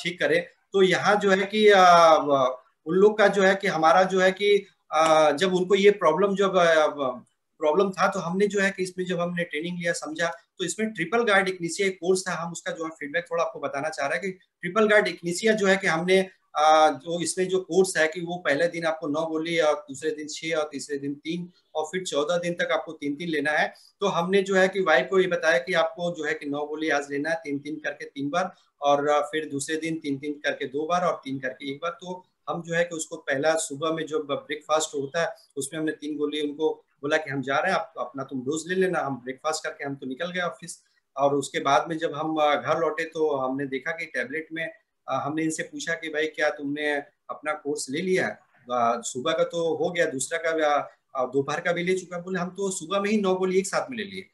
ठीक करें। तो यहाँ जो है कि उन लोग का जो है कि हमारा जो है कि जब उनको ये प्रॉब्लम जब प्रॉब्लम था तो हमने जो है कि इसमें जब हमने ट्रेनिंग लिया, समझा तो इसमें ट्रिपल गार्ड इक्निसिया एक कोर्स था। हम उसका जो है फीडबैक थोड़ा आपको बताना चाह रहे हैं कि ट्रिपल गार्ड इक्निसिया जो है कि हमने जो इसमें जो कोर्स है कि वो पहले दिन आपको नौ गोली और दूसरे दिन छह और तीसरे दिन तीन और फिर चौदह दिन तक आपको तीन तीन लेना है। तो हमने जो है कि वाइफ को ये बताया कि आपको जो है कि नौ गोली आज लेना है, तीन तीन करके तीन बार और फिर दूसरे दिन तीन तीन करके दो बार और तीन करके एक बार। तो हम जो है कि उसको पहला सुबह में जो ब्रेकफास्ट होता है, उसमें हमने तीन गोली उनको बोला कि हम जा रहे हैं, आप तो अपना तुम डोज ले लेना, हम ब्रेकफास्ट करके हम तो निकल गए ऑफ़िस और उसके बाद में जब हम घर लौटे तो हमने देखा कि टैबलेट में हमने इनसे पूछा कि भाई क्या तुमने अपना कोर्स ले लिया है? सुबह का तो हो गया, दूसरा का दोपहर का भी ले चुका। बोले, हम तो सुबह में ही नौ गोली एक साथ में ले लिए।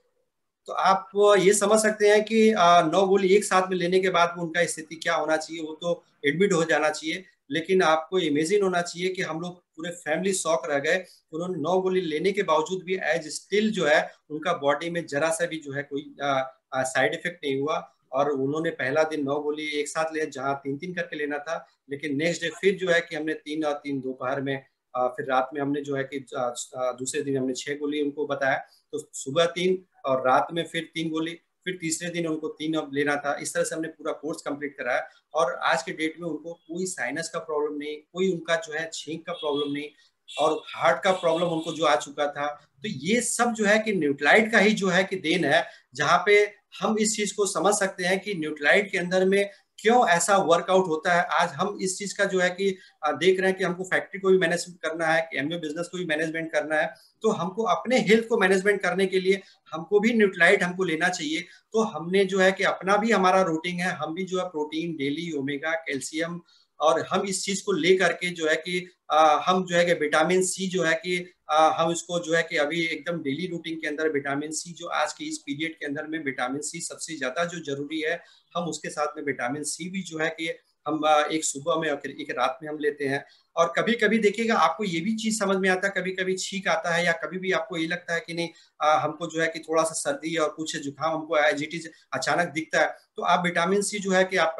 तो आप ये समझ सकते हैं कि नौ गोली एक साथ में लेने के बाद उनका स्थिति क्या होना चाहिए, वो तो एडमिट हो जाना चाहिए। लेकिन आपको इमेजिन होना चाहिए कि हम लोग पूरे फैमिली शौक रह गए। उन्होंने नौ गोली लेने के बावजूद भी एज स्टिल जो है, उनका बॉडी में जरा सा भी जो है कोई साइड इफ़ेक्ट नहीं हुआ। और उन्होंने पहला दिन नौ गोली एक साथ लिया जहाँ तीन तीन करके लेना था। लेकिन नेक्स्ट डे फिर जो है कि हमने तीन और तीन दोपहर में फिर रात में हमने जो है कि दूसरे दिन हमने छह गोली उनको बताया। तो सुबह तीन और रात में फिर तीन गोली। फिर तीसरे दिन उनको तीन अब लेना था। इस तरह से हमने पूरा कोर्स कंप्लीट कराया और आज के डेट में उनको कोई साइनस का प्रॉब्लम नहीं, कोई उनका जो है छींक का प्रॉब्लम नहीं और हार्ट का प्रॉब्लम उनको जो आ चुका था। तो ये सब जो है कि न्यूट्लाइट का ही जो है कि देन है, जहाँ पे हम इस चीज़ को समझ सकते हैं कि न्यूट्लाइट के अंदर में क्यों ऐसा वर्कआउट होता है? आज हम इस चीज़ का जो है कि देख रहे हैं कि हमको फैक्ट्री को भी मैनेज करना है एमवे बिज़नेस को भी मैनेजमेंट करना है तो हमको अपने हेल्थ को मैनेजमेंट करने के लिए हमको भी न्यूट्राइट हमको लेना चाहिए। तो हमने जो है कि अपना भी हमारा रूटीन है, हम भी जो है प्रोटीन डेली ओमेगा कैल्शियम और हम इस चीज़ को ले करके जो है कि आ, हम जो है कि विटामिन सी जो है कि आ, हम इसको जो है कि अभी एकदम डेली रूटीन के अंदर विटामिन सी जो आज के इस पीरियड के अंदर में विटामिन सी सबसे ज़्यादा जो ज़रूरी है हम उसके साथ में विटामिन सी भी जो है कि हम एक सुबह में और एक रात में हम लेते हैं। और कभी कभी देखिएगा आपको ये भी चीज़ समझ में आता है कभी कभी छींक आता है या कभी भी आपको ये लगता है कि नहीं आ, हमको जो है कि थोड़ा सा सर्दी और कुछ जुकाम हमको एजिटीज अचानक दिखता है तो आप विटामिन सी जो है कि आप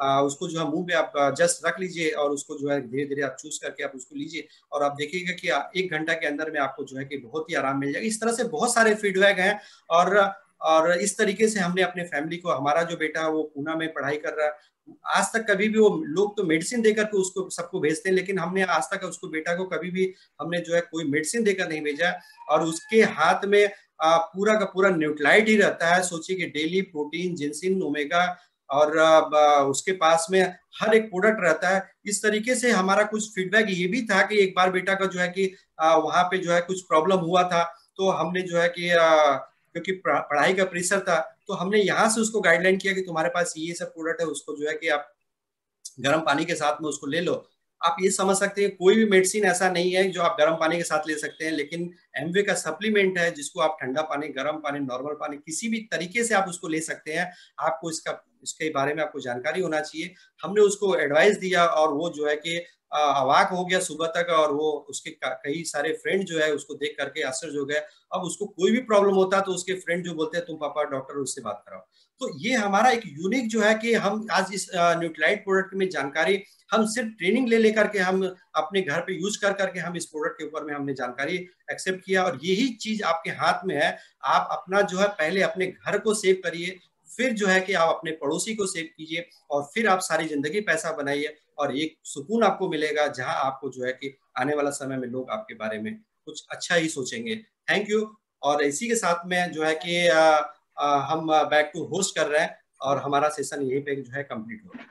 उसको जो है मुँह में आप जस्ट रख लीजिए और उसको जो है धीरे धीरे आप चूज़ करके आप उसको लीजिए और आप देखिएगा कि एक घंटा के अंदर में आपको जो है कि बहुत ही आराम मिल जाएगा। इस तरह से बहुत सारे फीडबैक हैं और और इस तरीके से हमने अपने फैमिली को, हमारा जो बेटा है वो पूना में पढ़ाई कर रहा है। आज तक कभी भी वो लोग तो मेडिसिन देकर के उसको, सबको भेजते हैं लेकिन हमने आज तक उसको बेटा को कभी भी हमने जो है कोई मेडिसिन देकर नहीं भेजा और उसके हाथ में पूरा का पूरा न्यूट्लाइट ही रहता है। सोचिए कि डेली प्रोटीन जिनसिन ओमेगा और उसके पास में हर एक प्रोडक्ट रहता है। इस तरीके से हमारा कुछ फीडबैक ये भी था कि एक बार बेटा का जो है कि वहाँ पे जो है कुछ प्रॉब्लम हुआ था तो हमने जो है कि क्योंकि पढ़ाई का प्रेशर था तो हमने यहाँ से उसको गाइडलाइन किया कि तुम्हारे पास ये सब प्रोडक्ट है, उसको जो है कि आप गर्म पानी के साथ में उसको ले लो। आप ये समझ सकते हैं, कोई भी मेडिसिन ऐसा नहीं है जो आप गर्म पानी के साथ ले सकते हैं, लेकिन एमवे का सप्लीमेंट है जिसको आप ठंडा पानी, गर्म पानी नॉर्मल पानी, किसी भी तरीके से आप उसको ले सकते हैं। आपको इसका इसके बारे में आपको जानकारी होना चाहिए। हमने उसको एडवाइस दिया और वो जो है कि अवाक हो गया सुबह तक और वो उसके कई सारे फ्रेंड जो है उसको देख करके आश्चर्य हो गए। अब उसको कोई भी प्रॉब्लम होता तो उसके फ्रेंड जो बोलते हैं, तुम पापा डॉक्टर उससे बात कराओ। तो ये हमारा एक यूनिक जो है कि हम आज इस न्यूट्राइट प्रोडक्ट में जानकारी, हम सिर्फ़ ट्रेनिंग ले लेकर के हम अपने घर पे यूज़ कर करके हम इस प्रोडक्ट के ऊपर में हमने जानकारी एक्सेप्ट किया और यही चीज़ आपके हाथ में है। आप अपना जो है पहले अपने घर को सेव करिए। फिर जो है कि आप अपने पड़ोसी को सेव कीजिए और फिर आप सारी ज़िंदगी पैसा बनाइए और एक सुकून आपको मिलेगा जहाँ आपको जो है कि आने वाला समय में लोग आपके बारे में कुछ अच्छा ही सोचेंगे। थैंक यू और इसी के साथ में जो है कि आ, आ, हम बैक टू होस्ट कर रहे हैं और हमारा सेशन यहीं पे जो है कंप्लीट हो रहा है।